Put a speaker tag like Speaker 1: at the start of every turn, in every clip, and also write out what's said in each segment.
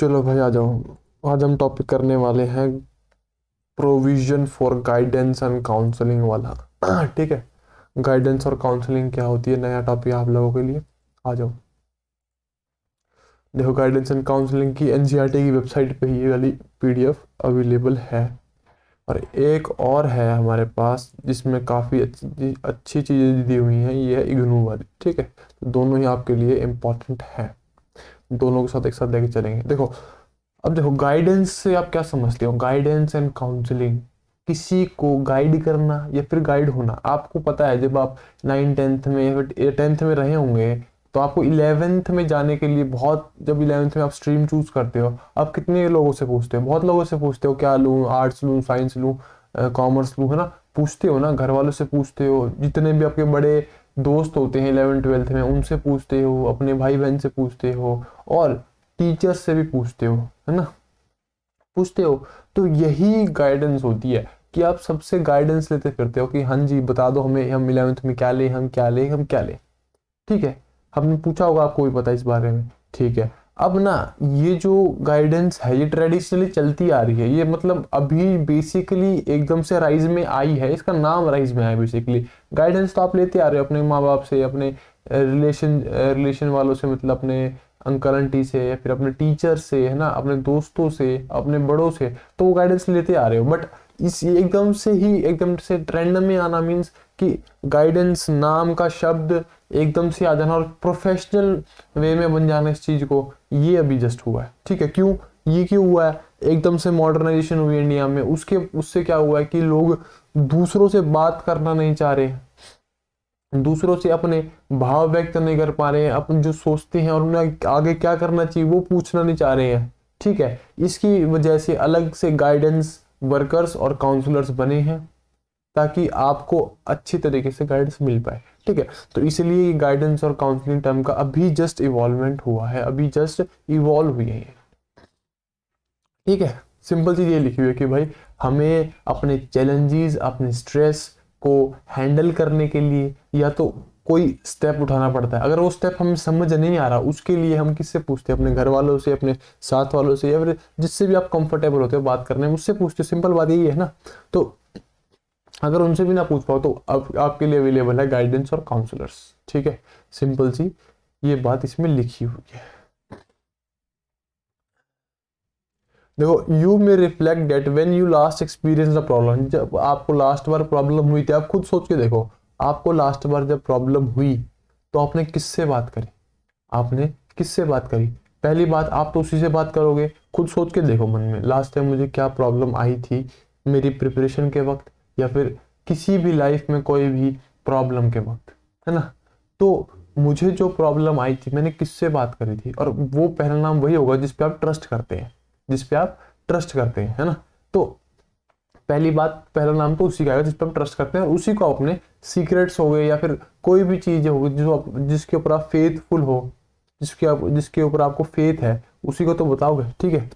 Speaker 1: चलो भाई आ जाओ आज हम टॉपिक करने वाले हैं provision for guidance and counselling वाला। ठीक है? गाइडेंस और काउंसलिंग क्या होती है? नया टॉपिक आप लोगों के लिए। आ जाओ। देखो गाइडेंस एंड काउंसलिंग की एन की वेबसाइट पे ये वाली पीडीएफ अवेलेबल है। और एक और है हमारे पास, जिसमें काफ़ी अच्छी अच्छी चीज़ें दी हुई हैं। ये है इग्नू वाली। ठीक है? तो दोनों ही आपके लिए इंपॉर्टेंट है। दोनों के साथ एक साथ लेके चलेंगे। देखो, अब देखो गाइडेंस से आप क्या समझते हो? गाइडेंस एंड काउंसलिंग किसी को गाइड करना या फिर गाइड होना, आपको पता है, जब आप नाइन टेंथ में टेंथ में रहे होंगे तो आपको इलेवेंथ में जाने के लिए बहुत, जब इलेवेंथ में आप स्ट्रीम चूज़ करते हो, आप कितने लोगों से पूछते हो? बहुत लोगों से पूछते हो, क्या लूँ आर्ट्स लूँ साइंस लूँ कॉमर्स लूँ, है ना? पूछते हो ना घर वालों से पूछते हो, जितने भी आपके बड़े दोस्त होते हैं इलेवन ट्वेल्थ में, उनसे पूछते हो, अपने भाई बहन से पूछते हो और टीचर्स से भी पूछते हो, है ना? पूछते हो तो यही गाइडेंस होती है कि आप सबसे गाइडेंस लेते फिरते हो कि हाँ जी, बता दो हमें, हम इलेवेंथ में क्या लें, हम क्या लें, हम क्या लें। ठीक है? हमने पूछा होगा आपको भी पता इस बारे में। ठीक है? अब ना, ये जो गाइडेंस है, ये ट्रेडिशनली चलती आ रही है। ये मतलब अभी बेसिकली एकदम से राइज में आई है, इसका नाम राइज में आया बेसिकली गाइडेंस तो आप लेते आ रहे हो अपने माँ बाप से, अपने रिलेशन रिलेशन वालों से मतलब अपने अंकल आंटी से, या फिर अपने टीचर से, है ना, अपने दोस्तों से, अपने बड़ों से तो वो गाइडेंस लेते आ रहे हो। बट इस एकदम से ही, एकदम से ट्रेंड में आना मीन्स कि गाइडेंस नाम का शब्द एकदम से आ जाना और प्रोफेशनल वे में बन जाना इस चीज़ को। ये अभी जस्ट हुआ है। ठीक है? क्यों? ये क्यों हुआ है? एकदम से मॉडर्नाइजेशन हुई इंडिया में। उसके, उससे क्या हुआ है कि लोग दूसरों से बात करना नहीं चाह रहे हैं। दूसरों से अपने भाव व्यक्त नहीं कर पा रहे हैं। अपन जो सोचते हैं और उन्हें आगे क्या करना चाहिए, वो पूछना नहीं चाह रहे हैं। ठीक है? इसकी वजह से अलग से गाइडेंस वर्कर्स और काउंसलर्स बने हैं ताकि आपको अच्छी तरीके से गाइडेंस मिल पाए। ठीक है? तो इसलिए गाइडेंस और काउंसलिंग टर्म का अभी जस्ट इवॉल्वमेंट हुआ है, अभी जस्ट इवॉल्व हुई है ठीक है? सिंपल चीज़ ये लिखी हुई है कि भाई, हमें अपने चैलेंजेस अपने स्ट्रेस को हैंडल करने के लिए या तो कोई स्टेप उठाना पड़ता है। अगर वो स्टेप हमें समझ नहीं आ रहा, उसके लिए हम किससे पूछते हैं? अपने घर वालों से, अपने साथ वालों से, या फिर जिससे भी आप कंफर्टेबल होते हो बात करने में, उससे पूछते हो। सिंपल बात यही है ना? तो अगर उनसे भी ना पूछ पाओ तो अब आपके लिए अवेलेबल है गाइडेंस और काउंसलर्स ठीक है? सिंपल सी, ये बात इसमें लिखी हुई है। देखो you may reflect that when you last experience the problem जब आपको लास्ट बार प्रॉब्लम हुई थी, आप खुद सोच के देखो, आपको लास्ट बार जब प्रॉब्लम हुई तो आपने किससे बात करी? आपने किससे बात करी? पहली बात आप तो उसी से बात करोगे, खुद सोच के देखो मन में लास्ट टाइम मुझे क्या प्रॉब्लम आई थी, मेरी प्रिपरेशन के वक्त या फिर किसी भी लाइफ में कोई भी प्रॉब्लम के वक्त, है ना? तो मुझे जो प्रॉब्लम आई थी, मैंने किससे बात करी थी? और वो पहला नाम वही होगा जिस पे आप ट्रस्ट करते हैं, जिस पे आप ट्रस्ट करते हैं, है ना? तो पहली बात पहला नाम तो उसी का आएगा जिस पे आप ट्रस्ट करते हैं और उसी को अपने सीक्रेट्स हो गए या फिर कोई भी चीज़ होगी जो आप, जिसके ऊपर आप फेथफुल हो, जिसके आप, जिसके ऊपर आपको फेथ है, उसी को तो बताओगे, ठीक है?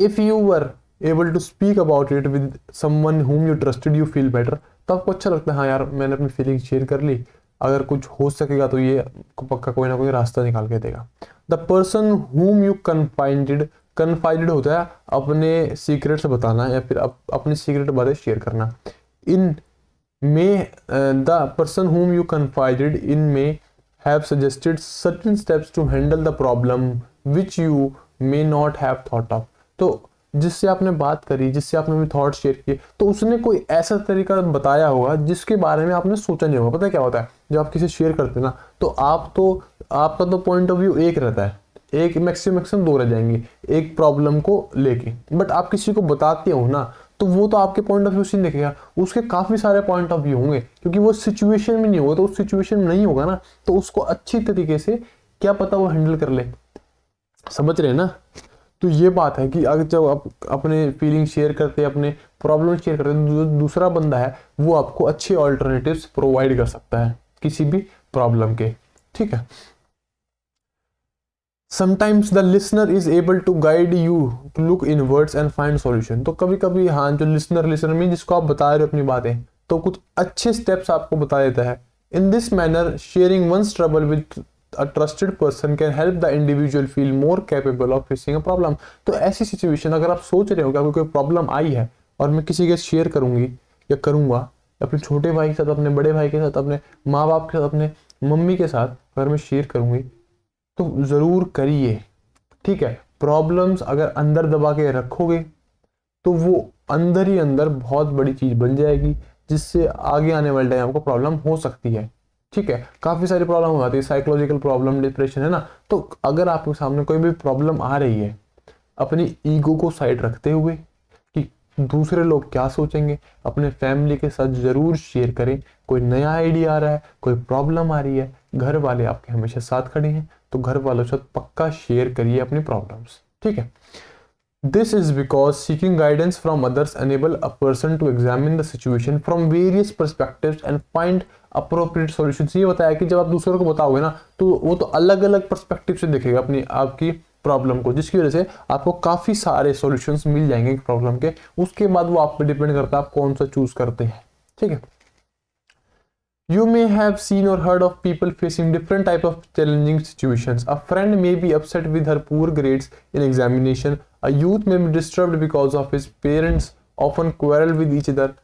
Speaker 1: If you were able to speak about it with someone whom you trusted you feel better तो आपको अच्छा लगता है हाँ यार मैंने अपनी फीलिंग शेयर कर ली। अगर कुछ हो सकेगा तो ये पक्का कोई ना कोई रास्ता निकाल के देगा। The person whom you confided confided होता है अपने सीक्रेट्स बताना या फिर अप, अपने सीक्रेट बारे शेयर करना। In may the person whom you confided in may have suggested certain steps to handle the problem which you may not have thought of तो जिससे आपने बात करी, जिससे आपने अपने थॉट शेयर किए तो उसने कोई ऐसा तरीका बताया होगा जिसके बारे में आपने सोचा नहीं होगा। पता क्या होता है? जब आप किसी शेयर करते ना तो आप तो आपका तो पॉइंट ऑफ़ व्यू एक रहता है। एक मैक्सिमम मैक्सिमम दो रह जाएँगे, एक प्रॉब्लम को लेके। बट आप किसी को बताते हो ना तो वो तो आपके पॉइंट ऑफ़ व्यू से देखेगा उसके काफ़ी सारे पॉइंट ऑफ़ व्यू होंगे, क्योंकि वो सिचुएशन में नहीं होगा तो उस सिचुएशन में नहीं होगा ना तो उसको अच्छी तरीके से क्या पता वो हैंडल कर ले। समझ रहे हैं ना? तो ये बात है कि अगर जब आप अपने फीलिंग शेयर करते हैं, अपने प्रॉब्लम शेयर करते हैं जो दूसरा बंदा है, वो आपको अच्छे ऑल्टरनेटिव्स प्रोवाइड कर सकता है किसी भी प्रॉब्लम के। ठीक है? Sometimes the listener is able to guide you to look inwards and find solution तो कभी कभी हाँ जो लिसनर लिसनर में जिसको आप बता रहे हो अपनी बातें तो कुछ अच्छे स्टेप्स आपको बता देता है। In this manner sharing one's trouble with a trusted person can help the individual feel more capable of facing a problem तो ऐसी सिचुएशन अगर आप सोच रहे हो कि आपको कोई प्रॉब्लम आई है और मैं किसी के शेयर करूँगी या करूँगा, अपने छोटे भाई के साथ, अपने बड़े भाई के साथ, अपने माँ बाप के साथ, अपने मम्मी के साथ अगर मैं शेयर करूँगी तो ज़रूर करिए। ठीक है? प्रॉब्लम्स अगर अंदर दबा के रखोगे तो वो अंदर ही अंदर बहुत बड़ी चीज़ बन जाएगी, जिससे आगे आने वाले टाइम आपको प्रॉब्लम हो सकती है। ठीक है, काफ़ी सारी प्रॉब्लम हो जाती है साइकोलॉजिकल प्रॉब्लम डिप्रेशन है ना? तो अगर आपके सामने कोई भी प्रॉब्लम आ रही है, अपनी ईगो को साइड रखते हुए कि दूसरे लोग क्या सोचेंगे, अपने फैमिली के साथ ज़रूर शेयर करें, कोई नया आइडिया आ रहा है, कोई प्रॉब्लम आ रही है, घर वाले आपके हमेशा साथ खड़े हैं तो घर वालों साथ पक्का शेयर करिए अपनी प्रॉब्लम्स ठीक है? This is because seeking guidance from others enable a person to examine the situation from various perspectives and find appropriate solutions. ये बताया कि जब आप दूसरों को बताओगे ना तो वो तो अलग अलग परस्पेक्टिव से देखेगा अपनी आपकी प्रॉब्लम को जिसकी वजह से आपको काफ़ी सारे सॉल्यूशंस मिल जाएँगे प्रॉब्लम के उसके बाद वो आप पे डिपेंड करता है आप कौन सा चूज़ करते हैं ठीक है You may have seen or heard of people facing different type of challenging situations. A friend may be upset with her poor grades in examination. A youth may be disturbed because of his parents often quarrel with each other.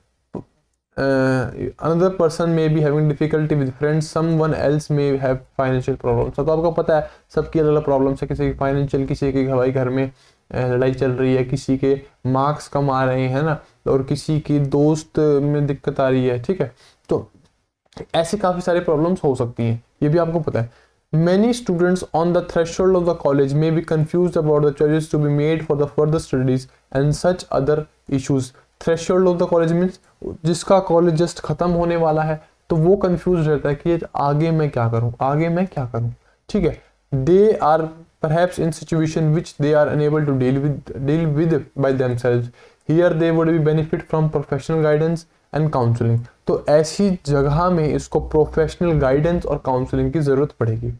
Speaker 1: Uh, another person may be having difficulty with friends. Someone else may have financial problems. तो आपको पता है सबकी अलग अलग problems है किसी की फाइनेंशियल किसी की भाई घर में लड़ाई चल रही है किसी के मार्क्स कम आ रहे हैं ना और किसी की दोस्त में दिक्कत आ रही है ठीक है तो ऐसी काफ़ी सारी प्रॉब्लम्स हो सकती हैं। ये भी आपको पता है। Many students on the threshold of the college में be confuse about the choice to be made for the further studies and such other issues threshold of the college means जिसका कॉलेज जस्ट खत्म होने वाला है तो वो confuse रहता है कि आगे मैं क्या करूँ? आगे मैं क्या करूँ? ठीक है? They are perhaps in situation which they are unable to deal with deal with by themselves. Here they would be benefit from professional guidance and counselling तो ऐसी जगह में इसको प्रोफेशनल गाइडेंस और काउंसलिंग की ज़रूरत पड़ेगी।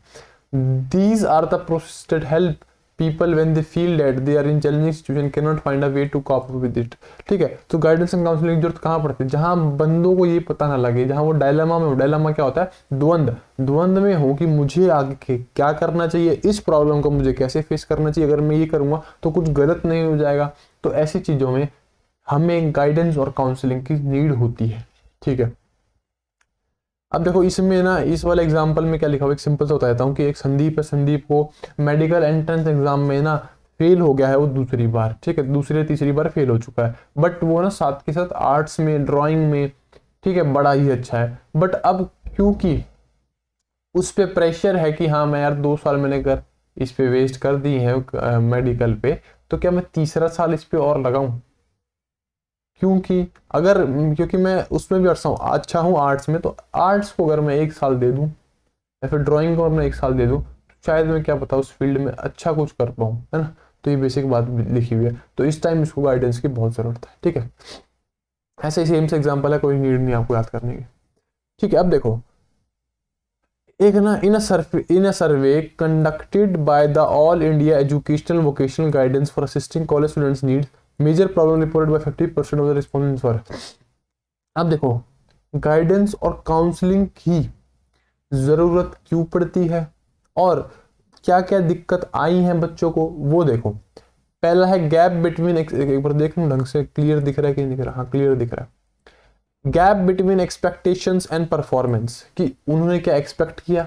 Speaker 1: These are the processed help people when they feel that they are in challenging situation can not find a way to cope with it ठीक है? तो गाइडेंस एंड काउंसलिंग की ज़रूरत कहाँ पड़ती है? जहाँ बंदों को ये पता ना लगे, जहाँ वो डायलामा में हो। डायलामा क्या होता है? द्वंद। द्वंद में हो कि मुझे आगे क्या करना चाहिए? इस प्रॉब्लम को मुझे कैसे फेस करना चाहिए? अगर मैं ये करूँगा तो कुछ गलत नहीं हो जाएगा। तो ऐसी चीज़ों में हमें गाइडेंस और काउंसलिंग की नीड होती है, ठीक है? अब देखो, इसमें ना, इस वाले एग्ज़ाम्पल में क्या लिखा हुआ एक सिंपल सा बताता हूँ कि एक संदीप है, संदीप को मेडिकल एंट्रेंस एग्ज़ाम में ना फेल हो गया है वो दूसरी बार, ठीक है? दूसरी तीसरी बार फेल हो चुका है। बट वो ना साथ के साथ आर्ट्स में ड्राइंग में, ठीक है, बड़ा ही अच्छा है। बट अब क्योंकि उस पर प्रेशर है कि हाँ मैं यार दो साल मैंने कर इस पे वेस्ट कर दी है मेडिकल पे तो क्या मैं तीसरा साल इस पे और लगाऊँ? क्योंकि अगर, क्योंकि मैं उसमें भी अच्छा हूँ अच्छा हूँ आर्ट्स में तो आर्ट्स को अगर मैं एक साल दे दूँ, या फिर ड्राइंग को मैं एक साल दे दूँ तो शायद मैं क्या पता उस फ़ील्ड में अच्छा कुछ कर पाऊँ, है ना? तो ये बेसिक बात लिखी हुई है। तो इस टाइम इसको गाइडेंस की बहुत ज़रूरत है, ठीक है? ऐसे ही सेम से एग्ज़ाम्पल है, कोई नीड नहीं आपको याद करने की। ठीक है, अब देखो। एक ना in survey in survey conducted by the all India educational vocational guidance for assisting college students needs major problem reported by 50 percent of the respondents were अब देखो गाइडेंस और काउंसलिंग की ज़रूरत क्यों पड़ती है और क्या क्या दिक्कत आई हैं बच्चों को वो देखो। पहला है गैप बिटवीन एक, बार देख लूँ ढंग से क्लियर दिख रहा है कि नहीं दिख रहा? हाँ क्लियर दिख रहा है। Gap between expectations and performance कि उन्होंने क्या एक्सपेक्ट किया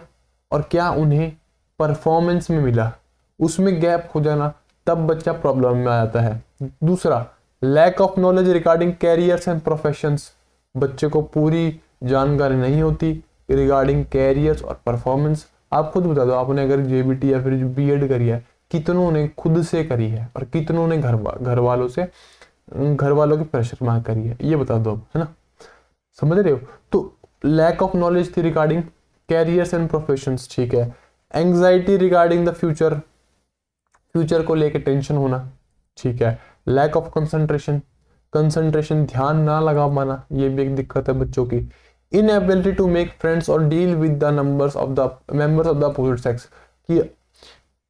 Speaker 1: और क्या उन्हें परफॉर्मेंस में मिला। उसमें गैप हो जाना तब बच्चा प्रॉब्लम में आ जाता है। दूसरा lack of knowledge regarding careers and professions बच्चे को पूरी जानकारी नहीं होती रिगार्डिंग कैरियर्स और परफॉर्मेंस आप खुद बता दो, आपने अगर जेबीटी या फिर बी एड करी है, कितनों ने खुद से करी है और कितनों ने घर घर वालों से घर वालों की प्रेशर में करी है? ये बता दो आप, है ना? समझ रहे हो? तो लैक ऑफ़ नॉलेज थी रिगार्डिंग कैरियर्स एंड प्रोफेशन ठीक है। Anxiety regarding the future future को लेके टेंशन होना। ठीक है। लैक ऑफ़ कंसंट्रेशन कंसंट्रेशन ध्यान ना लगा पाना, ये भी एक दिक्कत है बच्चों की। इनएबिलिटी टू मेक फ्रेंड्स और deal with the numbers of the members of the opposite sex कि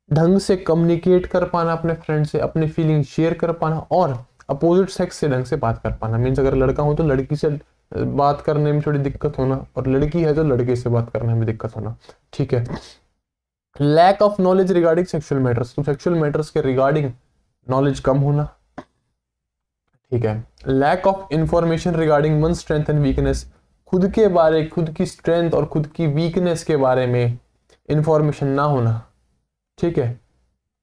Speaker 1: ढंग से कम्युनिकेट कर पाना अपने फ्रेंड से, अपनी फीलिंग शेयर कर पाना और अपोजिट सेक्स से ढंग से बात कर पाना। मीन्स अगर लड़का हो तो लड़की से बात करने में थोड़ी दिक्कत होना और लड़की है तो लड़के से बात करने में दिक्कत होना। ठीक है। Lack of knowledge regarding sexual matters तो सेक्सुअल मैटर्स के रिगार्डिंग नॉलेज कम होना। ठीक है। Lack of information regarding one strength and weakness खुद के बारे, खुद की स्ट्रेंथ और खुद की वीकनेस के बारे में इंफॉर्मेशन ना होना। ठीक है।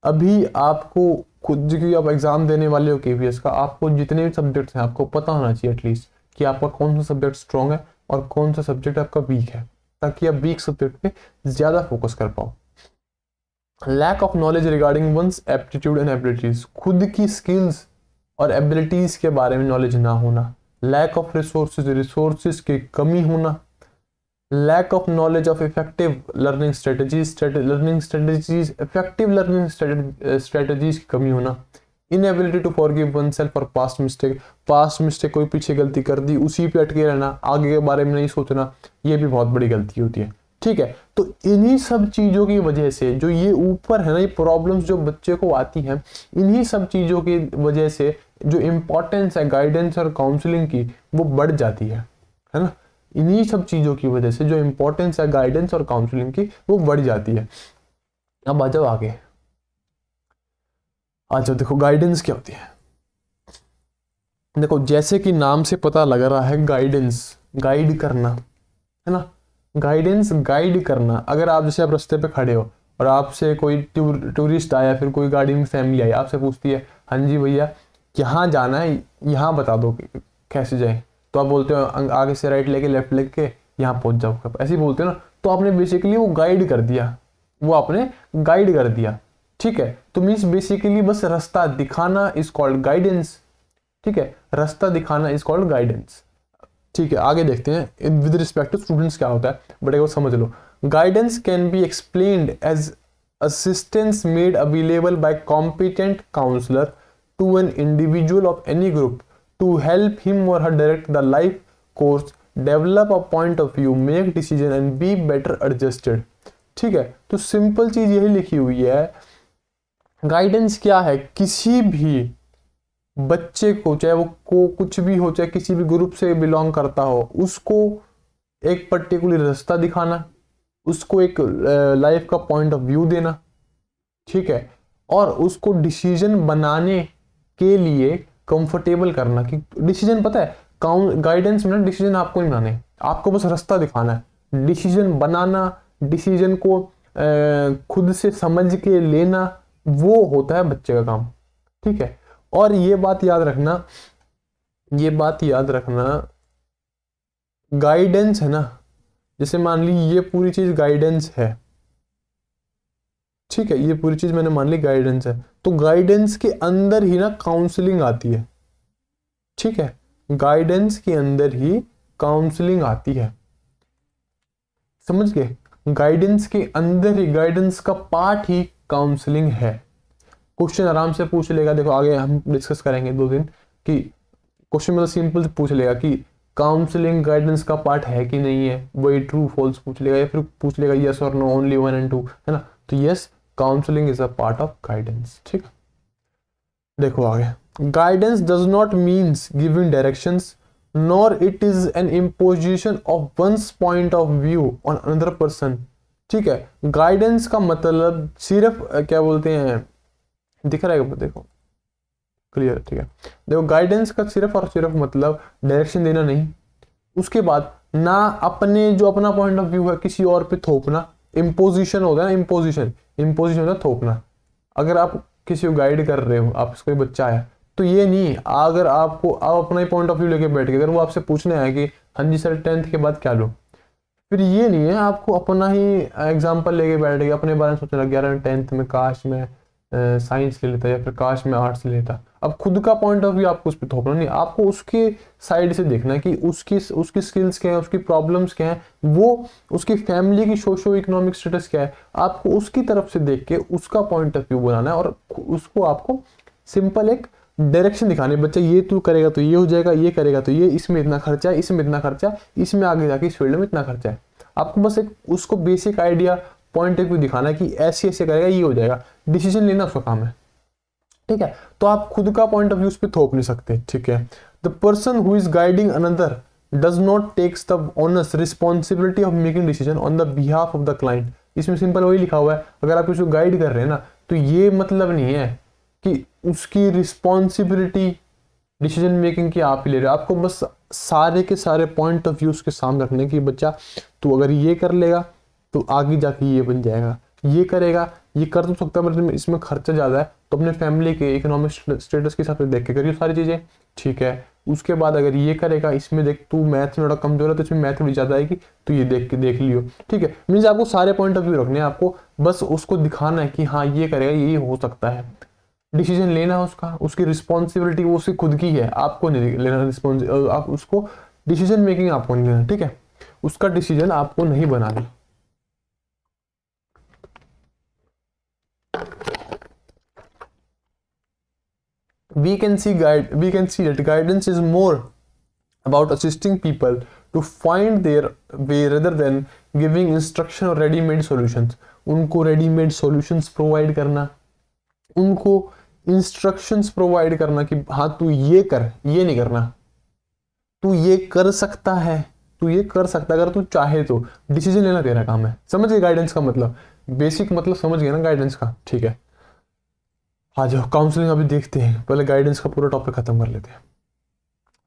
Speaker 1: अभी आपको खुद की आप एग्ज़ाम देने वाले हो केवीएस का, आपको जितने भी सब्जेक्ट्स हैं, आपको पता होना चाहिए एटलीस्ट कि आपका कौन सा सब्जेक्ट स्ट्रॉन्ग है और कौन सा सब्जेक्ट आपका वीक है, ताकि आप वीक सब्जेक्ट पे ज़्यादा फोकस कर पाओ। Lack of knowledge regarding one's aptitude and abilities खुद की स्किल्स और एबिलिटीज के बारे में नॉलेज ना होना। लैक ऑफ़ रिसोर्सेज रिसोर्सेज की कमी होना। Lack of knowledge of effective learning strategies learning strategies effective learning strategies की कमी होना। Inability to forgive oneself और पास्ट मिस्टेक पास्ट मिस्टेक कोई पीछे गलती कर दी, उसी पे अटके रहना, आगे के बारे में नहीं सोचना, ये भी बहुत बड़ी गलती होती है। ठीक है? तो इन्हीं सब चीज़ों की वजह से जो ये ऊपर है ना, ये प्रॉब्लम्स जो बच्चे को आती हैं, इन्हीं सब चीज़ों की वजह से जो इम्पोर्टेंस है गाइडेंस और काउंसलिंग की, वो बढ़ जाती है। है ना? इन्हीं सब चीज़ों की वजह से जो इम्पोर्टेंस है गाइडेंस और काउंसलिंग की, वो बढ़ जाती है। अब आ जाओ आगे। आ जाओ, देखो गाइडेंस क्या होती है? देखो, जैसे कि नाम से पता लग रहा है गाइडेंस गाइड करना। है ना? गाइडेंस गाइड करना। अगर आप जैसे आप रस्ते पे खड़े हो और आपसे कोई टूरिस्ट आया, फिर कोई गाड़ी में फैमिली आई, आपसे पूछती है हाँ जी भैया, यहाँ जाना है, यहाँ बता दो कैसे जाए? तो आप बोलते हो आगे से राइट लेके लेफ़्ट लेके, यहाँ पहुँच जाओ। ऐसे ही बोलते हो ना तो आपने बेसिकली वो गाइड कर दिया। वो आपने गाइड कर दिया। ठीक है? तो मीन्स बेसिकली बस रास्ता दिखाना इज़ कॉल्ड गाइडेंस ठीक है? रास्ता दिखाना इज़ कॉल्ड गाइडेंस ठीक है, आगे देखते हैं। विद रिस्पेक्ट टू स्टूडेंट्स क्या होता है? बट एक समझ लो। Guidance can be explained as assistance made available by competent counsellor to an individual of any group to help him और her direct the life course develop a point of view make decision and be better adjusted ठीक है? तो simple चीज़ यही लिखी हुई है। Guidance क्या है? किसी भी बच्चे को, चाहे वो को, कुछ भी हो, चाहे किसी भी ग्रुप से बिलोंग करता हो, उसको एक पर्टिकुलर रास्ता दिखाना, उसको एक लाइफ का पॉइंट ऑफ़ व्यू देना, ठीक है? और उसको डिसीज़न बनाने के लिए कंफर्टेबल करना, कि डिसीज़न पता है काउं गाइडेंस में डिसीज़न आपको नहीं बनाने, आपको बस रास्ता दिखाना है। डिसीज़न बनाना डिसीज़न को खुद से समझ के लेना, वो होता है बच्चे का काम, ठीक है? और ये बात याद रखना, ये बात याद रखना गाइडेंस है ना? जैसे मान ली ये पूरी चीज़ गाइडेंस है। ठीक है, ये पूरी चीज़ मैंने मान ली गाइडेंस है। तो गाइडेंस के अंदर ही ना काउंसलिंग आती है। ठीक है गाइडेंस के अंदर ही काउंसलिंग आती है। समझ गए? गाइडेंस के अंदर ही गाइडेंस का पार्ट ही काउंसलिंग है। क्वेश्चन आराम से पूछ लेगा। देखो, आगे हम डिस्कस करेंगे दो दिन कि क्वेश्चन मतलब सिंपल पूछ लेगा कि काउंसलिंग गाइडेंस का पार्ट है कि नहीं है? वही ट्रू फॉल्स पूछ लेगा या फिर पूछ लेगा यस और no only one and two है ना? तो yes counselling is a part of guidance ठीक? देखो आगे। Guidance does not means giving directions nor it is an imposition of one's point of view on another person ठीक है? Guidance का मतलब सिर्फ़ क्या बोलते हैं? दिख रहा है देखो क्लियर ठीक है। देखो गाइडेंस का सिर्फ़ और सिर्फ़ मतलब डायरेक्शन देना नहीं। उसके बाद ना अपने जो अपना पॉइंट ऑफ़ व्यू है, किसी और पे थोपना। इम्पोजिशन होता है ना इम्पोजिशन इम्पोजिशन होता है, थोपना। अगर आप किसी को गाइड कर रहे हो, आप कोई बच्चा है तो ये नहीं, अगर आपको, आप अपना ही पॉइंट ऑफ़ व्यू लेके बैठ गए, अगर वो आपसे पूछने आए कि हाँ जी सर टेंथ के बाद क्या लो? फिर ये नहीं है, आपको अपना ही एग्ज़ाम्पल लेके बैठ गए, अपने बारे में सोचने लग ग्यारह टेंथ में, काश में साइंस ले लेता या फिर काश में आर्ट्स ले लेता अब खुद का पॉइंट ऑफ़ व्यू आपको उस पर थोपना नहीं, आपको उसके साइड से देखना कि उसकी उसकी स्किल्स क्या है, उसकी प्रॉब्लम्स क्या है, वो उसकी फैमिली की सोशो इकोनॉमिक स्टेटस क्या है, आपको उसकी तरफ़ से देख के उसका पॉइंट ऑफ़ व्यू बनाना है और उसको आपको सिंपल एक डायरेक्शन दिखाने बच्चा ये तू करेगा तो ये हो जाएगा, ये करेगा तो ये, इसमें इतना खर्चा है, इसमें इतना खर्चा इसमें आगे जाके इस फ़ील्ड में इतना खर्चा है। आपको बस एक उसको basic idea point of view दिखाना कि ऐसे ऐसे करेगा, ये हो जाएगा। डिसीज़न लेना उसका काम है। ठीक है? तो आप खुद का पॉइंट ऑफ़ व्यू उस पर थोप नहीं सकते, ठीक है? The person who is guiding another does not takes the onus responsibility of making decision on the behalf of the client इसमें सिंपल वही लिखा हुआ है। अगर आप उसको गाइड कर रहे हैं ना तो ये मतलब नहीं है कि उसकी रिस्पॉन्सिबिलिटी डिसीज़न मेकिंग की आप ही ले रहे हो। आपको बस सारे के सारे पॉइंट ऑफ़ व्यू उसके सामने रखने की बच्चा तो अगर ये कर लेगा तो आगे जाके ये बन जाएगा। ये करेगा, ये कर तो सकता है मतलब इसमें खर्चा ज़्यादा है। तो अपने फैमिली के इकोनॉमिक स्टेटस के हिसाब से देख के करिए सारी चीज़ें। ठीक है? उसके बाद अगर ये करेगा, इसमें देख, तू मैथ थोड़ा कमज़ोर है तो इसमें मैथ थोड़ी ज़्यादा आएगी तो ये देख के देख लियो। ठीक है? मीन्स आपको सारे पॉइंट ऑफ़ व्यू रखने हैं आपको। बस उसको दिखाना है कि हाँ ये करेगा, ये हो सकता है। डिसीज़न लेना है उसका। उसकी रिस्पॉन्सिबिलिटी वो उसकी खुद की है। आपको नहीं लेना रिस्पॉन्स आप उसको डिसीज़न मेकिंग आपको नहीं लेना। ठीक है? उसका डिसीज़न आपको नहीं बनाना। We can see guide we can see that guidance is more about assisting people to find their way rather than giving instruction or ready made solutions उनको रेडी मेड सॉल्यूशंस प्रोवाइड करना उनको instructions provide करना कि हाँ तू ये कर ये नहीं करना तू ये कर सकता है तू ये कर सकता है अगर तू चाहे तो डिसीज़न लेना तेरा काम है समझ गए गाइडेंस का मतलब बेसिक मतलब समझ गए ना गाइडेंस का ठीक है आ जाओ काउंसलिंग अभी देखते हैं। पहले गाइडेंस का पूरा टॉपिक खत्म कर लेते हैं।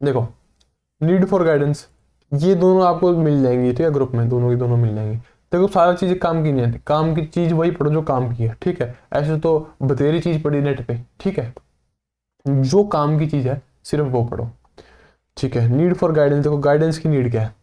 Speaker 1: देखो नीड फॉर गाइडेंस ये दोनों आपको मिल जाएँगी, ठीक है ग्रुप में, दोनों की दोनों मिल जाएँगी। देखो, सारा चीज़ें काम की नहीं आती। काम की चीज़ वही पढ़ो जो काम की है, ठीक है? ऐसे तो बतेरी चीज़ पढ़ी नेट पे, ठीक है? जो काम की चीज़ है, सिर्फ़ वो पढ़ो, ठीक है? नीड फॉर गाइडेंस देखो गाइडेंस की नीड क्या है?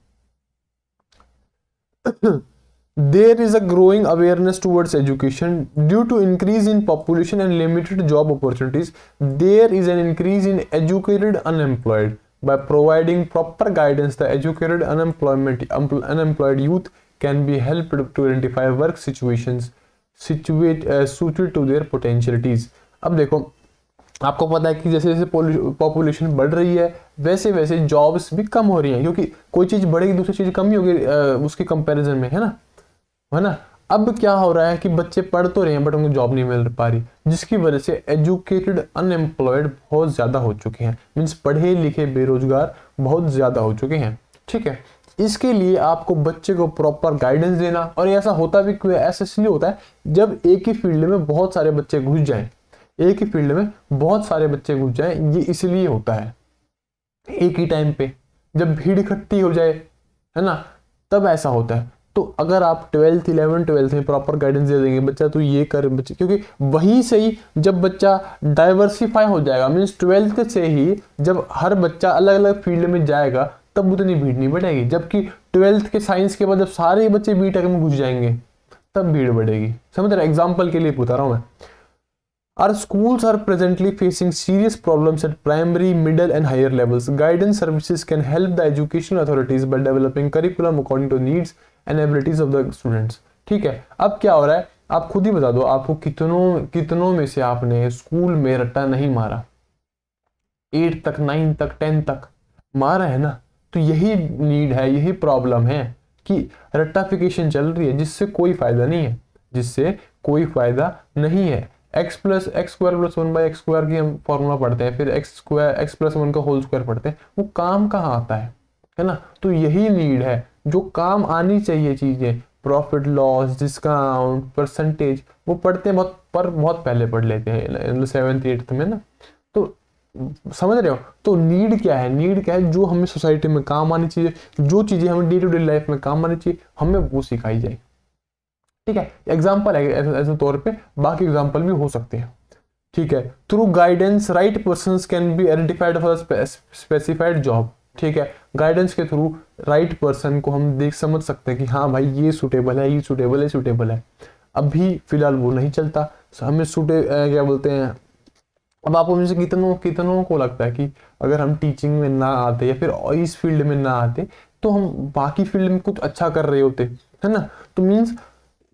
Speaker 1: There is a growing awareness towards education due to increase in population and limited job opportunities there is an increase in educated unemployed by providing proper guidance the educated unemployment unemployed youth can be helped to identify work situations situate uh, suited to their potentialities अब देखो आपको पता है कि जैसे जैसे population बढ़ रही है वैसे वैसे जॉब्स भी कम हो रही हैं क्योंकि कोई चीज़ बढ़ेगी दूसरी चीज़ कम ही होगी उसके कंपैरिजन में है ना है ना? अब क्या हो रहा है कि बच्चे पढ़ तो रहे हैं बट उनको जॉब नहीं मिल पा रही, जिसकी वजह से एजुकेटेड अनएम्प्लॉयड बहुत ज़्यादा हो चुके हैं। मीन्स पढ़े, लिखे, बेरोजगार बहुत ज़्यादा हो चुके हैं। ठीक है? इसके लिए आपको बच्चे को प्रॉपर गाइडेंस देना, और ऐसा होता भी क्यों ऐसा इसलिए होता है, जब एक ही फ़ील्ड में बहुत सारे बच्चे घुस जाएँ, एक ही फ़ील्ड में बहुत सारे बच्चे घुस जाएँ, ये इसलिए होता है। एक ही टाइम पे जब भीड़ इकट्ठी हो जाए, है ना? तब ऐसा होता है। तो अगर आप ट्वेल्थ इलेवन ट्वेल्थ में प्रॉपर गाइडेंस दे देंगे बच्चा तो ये कर बच्चे क्योंकि वहीं से ही जब बच्चा डाइवर्सिफाई हो जाएगा मीन्स ट्वेल्थ से ही जब हर बच्चा अलग अलग फ़ील्ड में जाएगा तब उतनी भीड़ नहीं बढ़ेगी। जबकि ट्वेल्थ के साइंस के बाद जब सारे बच्चे बी में घुस जाएँगे तब भीड़ बढ़ेगी। समझ रहे एग्ज़ाम्पल के लिए पूछा रहा हूँ मैं। Our schools are presently facing serious problems at primary, middle, and higher levels. Guidance services can help the education authorities by developing curriculum according to needs and abilities of the students. ठीक है? अब क्या हो रहा है? आप खुद ही बता दो, आपको कितनों कितनों में से आपने स्कूल में रट्टा नहीं मारा? एट तक नाइन तक टेन तक। मारा है ना? तो यही नीड है, यही प्रॉब्लम है कि रट्टाफिकेशन चल रही है, जिससे कोई फ़ायदा नहीं है, जिससे कोई फ़ायदा नहीं है। X plus X square plus one by X square की हम फॉर्मूला पढ़ते हैं, फिर X square X plus one का होल स्क्वायर पढ़ते हैं, वो काम कहाँ आता है? है ना? तो यही नीड है, जो काम आनी चाहिए चीज़ें प्रॉफिट लॉस डिस्काउंट परसेंटेज वो पढ़ते हैं बहुत, पर बहुत पहले पढ़ लेते हैं सेवन्थ एट्थ में ना। तो समझ रहे हो? तो नीड क्या है? नीड क्या है? जो हमें सोसाइटी में काम आनी चाहिए, जो चीज़ें हमें डे टू डे लाइफ में काम आनी चाहिए, हमें वो सिखाई जाए। ठीक है? एग्ज़ाम्पल है, ऐसे तौर पे, बाकी एग्ज़ाम्पल भी हो सकते हैं। ठीक है? Through guidance right person can be identified for specified job ठीक है? गाइडेंस के थ्रू राइट पर्सन को हम देख समझ सकते हैं कि हाँ भाई, ये सुटेबल है, ये सुटेबल है सुटेबल है। अभी फ़िलहाल वो नहीं चलता। हमें सूटे क्या बोलते हैं? अब आपको मुझे कितनों कितनों को लगता है कि अगर हम टीचिंग में ना आते या फिर इस फ़ील्ड में ना आते तो हम बाकी फ़ील्ड में कुछ अच्छा कर रहे होते, है ना? तो मीन्स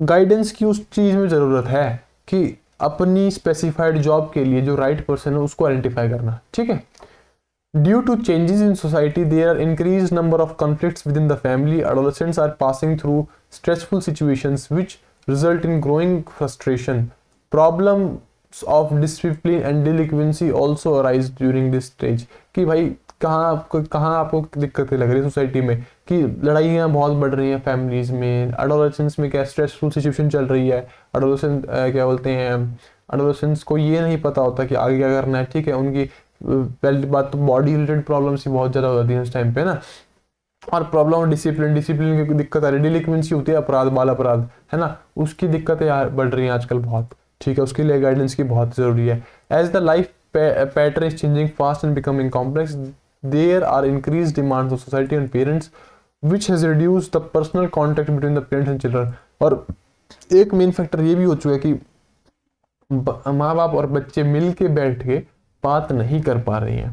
Speaker 1: गाइडेंस की उस चीज़ में ज़रूरत है कि अपनी स्पेसिफाइड जॉब के लिए जो राइट पर्सन है उसको आइडेंटिफाई करना, ठीक है? Due to changes in society there are increase number of conflicts within the family adolescents are passing through stressful situations which result in growing frustration problem of discipline and delinquency also arise during this stage कि भाई, कहाँ आपको कहाँ आपको दिक्कतें लग रही है सोसाइटी में? कि लड़ाइयाँ बहुत बढ़ रही हैं फैमिलीज़ में। अडोलेसेंस में क्या स्ट्रेसफुल सिचुएशन चल रही है? अडोलेसेंस क्या बोलते हैं? अडोलेसेंस को ये नहीं पता होता कि आगे क्या करना है। ठीक है, उनकी पहली बात तो बॉडी रिलेटेड प्रॉब्लम्स ही बहुत ज़्यादा हो जाती है उस टाइम पे ना। और प्रॉब्लम डिसिप्लिन डिसिप्लिन की दिक्कत आ रही डिलिक्वेंसी होती है, अपराध बाल अपराध है ना? उसकी दिक्कतें बढ़ रही हैं आजकल बहुत। ठीक है, उसके लिए गाइडेंस की बहुत ज़रूरी है। As the life pattern is changing fast and becoming complex there are increase demand of society and parents which has reduce the personal contact between the parents and children और एक मेन फैक्टर ये भी हो चुका है कि माँ बाप और बच्चे मिल के बैठ के बात नहीं कर पा रही हैं।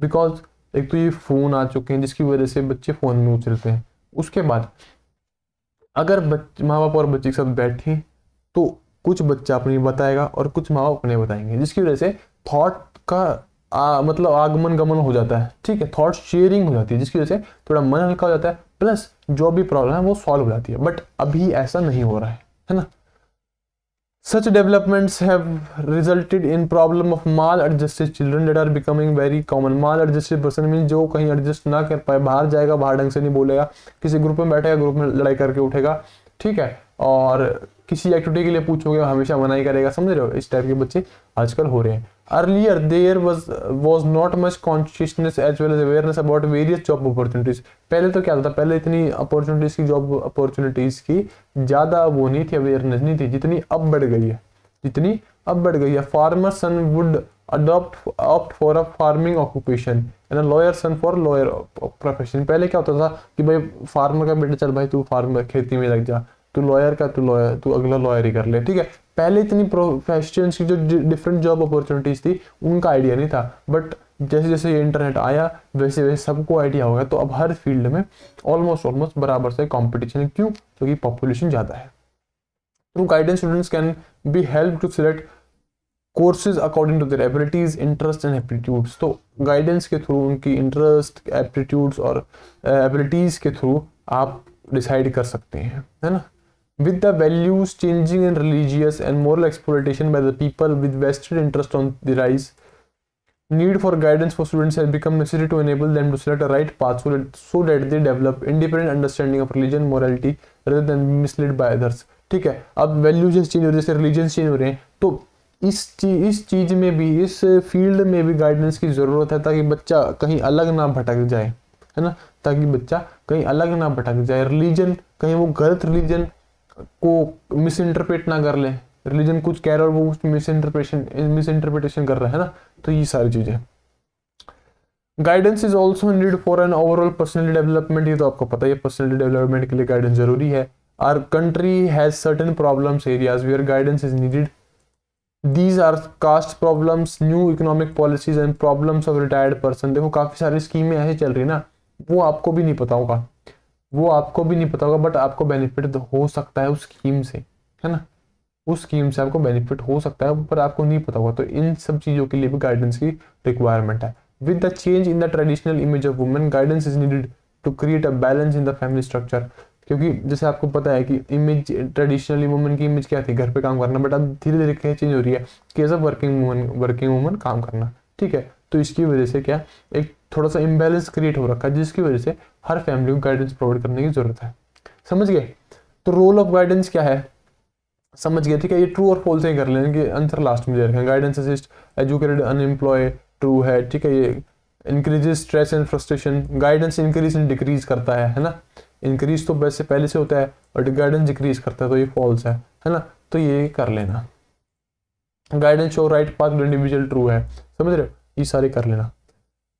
Speaker 1: बिकॉज़ एक तो ये फ़ोन आ चुके हैं जिसकी वजह से बच्चे फ़ोन में उछलते हैं। उसके बाद अगर बच्चे माँ बाप और बच्चे के साथ बैठे तो कुछ बच्चा अपनी बताएगा और कुछ माँ बाप अपने बताएँगे जिसकी वजह से थॉट का आ, मतलब आगमन गमन हो जाता है। ठीक है थॉट शेयरिंग हो जाती है जिसकी वजह से थोड़ा मन हल्का हो जाता है प्लस जो भी प्रॉब्लम है वो सॉल्व हो जाती है। बट अभी ऐसा नहीं हो रहा है है ना? Such developments have resulted in problem of maladjusted children that are becoming very common. Maladjusted person means जो कहीं adjust ना कर पाए बाहर जाएगा बाहर ढंग से नहीं बोलेगा किसी ग्रुप में बैठेगा ग्रुप में लड़ाई करके उठेगा ठीक है और किसी एक्टिविटी के लिए पूछोगे हमेशा मना ही करेगा समझ रहे हो इस टाइप के बच्चे आजकल हो रहे हैं earlier there was was not much consciousness as well as awareness about various job opportunities पहले तो क्या था? पहले इतनी अपॉर्चुनिटीज़ की जॉब अपॉर्चुनिटीज़ की ज़्यादा वो नहीं थी अवेयरनेस नहीं थी, जितनी अब बढ़ गई है। जितनी अब बढ़ गई है। Farmer son would adopt opt for a farming occupation and lawyer son for lawyer profession पहले क्या होता था कि भाई फार्मर का बेटा, चल भाई, तू फार्मर खेती में लग जा। तू लॉयर का, तू लॉयर तू अगला लॉयर ही कर ले। ठीक है? पहले इतनी प्रोफेशन की जो डिफरेंट जॉब अपॉर्चुनिटीज़ थी, उनका आइडिया नहीं था। बट जैसे जैसे ये इंटरनेट आया वैसे वैसे सबको आइडिया हो गया। तो अब हर फ़ील्ड में ऑलमोस्ट ऑलमोस्ट बराबर से कंपटीशन है। क्यों? क्योंकि तो पॉपुलेशन ज़्यादा है। Through guidance students can be help to select courses according to their abilities interest and aptitudes तो गाइडेंस के थ्रू उनकी इंटरेस्ट एप्टीट्यूड्स और एबिलिटीज़ के थ्रू आप डिसाइड कर सकते हैं। है ना? With the values changing in religious and moral exploitation by the people with vested interest on the rise need for guidance for students has become necessary to enable them to select a right path so that, so that they develop independent understanding of religion morality rather than misled by others ठीक है अब values change हो रहे जैसे religion change हो रहे हैं तो इस चीज़ इस चीज़ में भी इस फ़ील्ड में भी गाइडेंस की ज़रूरत है ताकि बच्चा कहीं अलग ना भटक जाए है ना ताकि बच्चा कहीं अलग ना भटक जाए रिलीजन कहीं वो गलत रिलीजन को मिस इंटरप्रेट ना कर ले। रिलीजन कुछ कह रहा है वो मिस इंटरप्रेशन मिस इंटरप्रिटेशन कर रहा है ना? तो ये सारी चीज़ें guidance is also need for an overall personal development ये तो आपको पता है पर्सनल डेवलपमेंट के लिए गाइडेंस ज़रूरी है। Our country has certain problems areas where guidance is needed these are caste problems new economic policies and problems of retired person देखो, काफ़ी सारी स्कीमें ऐसे चल रही ना, वो आपको भी नहीं पता होगा। वो आपको भी नहीं पता होगा बट आपको बेनिफिट हो सकता है उस स्कीम से, है ना? उस स्कीम से आपको बेनिफिट हो सकता है, पर आपको नहीं पता होगा। तो इन सब चीज़ों के लिए भी गाइडेंस की रिक्वायरमेंट है। With the change in the traditional image of women guidance is needed to create a balance in the family structure क्योंकि जैसे आपको पता है कि इमेज ट्रेडिशनली वुमेन की इमेज क्या थी? घर पे काम करना बट अब धीरे धीरे क्या चेंज हो रही है? कि as a working woman working woman काम करना, ठीक है? तो इसकी वजह से क्या, एक थोड़ा सा इम्बेलेंस क्रिएट हो रखा है, जिसकी वजह से हर फैमिली को गाइडेंस प्रोवाइड करने की ज़रूरत है। समझ गए? तो रोल ऑफ़ गाइडेंस क्या है? समझ गए, ठीक है? ये ट्रू और फॉल्स ही कर लेंगे आंसर लास्ट में दे रखें guidance assist educated unemploy true है, ठीक है? ये increases stress and frustration guidance increase and decrease करता है है ना? इंक्रीज तो वैसे पहले से होता है बट गाइडेंस डिक्रीज करता है तो ये फॉल्स है है ना? तो ये कर लेना। Guidance show right path individual true है। समझ रहे हो? ये सारे कर लेना।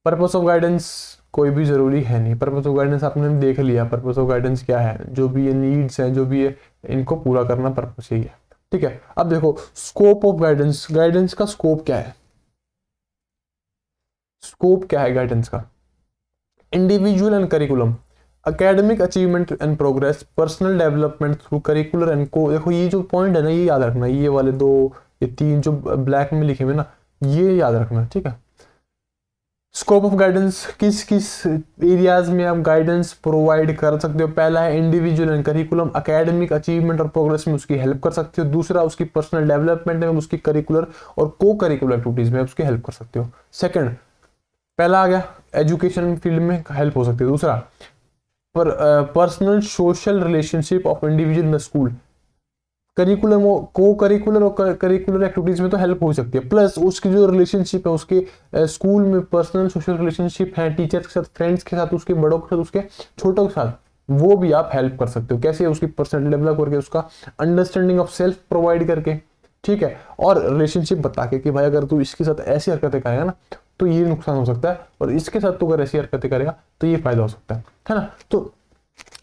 Speaker 1: पर्पस ऑफ़ गाइडेंस कोई भी ज़रूरी है नहीं। पर्पज़ ऑफ़ गाइडेंस आपने देख लिया। पर्पस ऑफ़ गाइडेंस क्या है? जो भी ये नीड्स हैं, जो भी ये इनको पूरा करना पर्पस यही है। ठीक है? अब देखो स्कोप ऑफ़ गाइडेंस गाइडेंस का स्कोप क्या है? स्कोप क्या है गाइडेंस का? Individual and curriculum academic achievement and progress personal development through curricular and को देखो, ये जो पॉइंट है ना, ये याद रखना। ये वाले दो, ये तीन जो ब्लैक में लिखे हुए ना, ये याद रखना। ठीक है? स्कोप ऑफ़ गाइडेंस किस किस एरियाज़ में आप गाइडेंस प्रोवाइड कर सकते हो? पहला है individual and curriculum academic achievement और प्रोग्रेस में उसकी हेल्प कर सकते हो। दूसरा, उसकी पर्सनल डेवलपमेंट में उसकी करिकुलर और को करिकुलर एक्टिविटीज़ में उसकी हेल्प कर सकते हो। सेकंड पहला आ गया एजुकेशन फ़ील्ड में हेल्प हो सकती है। दूसरा, पर personal social relationship of individual school curricular को करिकुलर और करिकुलर एक्टिविटीज़ में तो हेल्प हो सकती है। प्लस उसकी जो रिलेशनशिप है, उसके स्कूल में पर्सनल सोशल रिलेशनशिप है टीचर के साथ फ्रेंड्स के साथ, उसके बड़ों के साथ, उसके छोटों के साथ, वो भी आप हेल्प कर सकते हो। कैसे? उसकी पर्सनल डेवलप करके, उसका अंडरस्टैंडिंग ऑफ़ सेल्फ प्रोवाइड करके, ठीक है? और रिलेशनशिप बता के कि भाई, अगर तू इसके साथ ऐसी हरकतें करेगा ना तो ये नुकसान हो सकता है और इसके साथ तू अगर ऐसी हरकतें करेगा तो ये फ़ायदा हो सकता है है ना? तो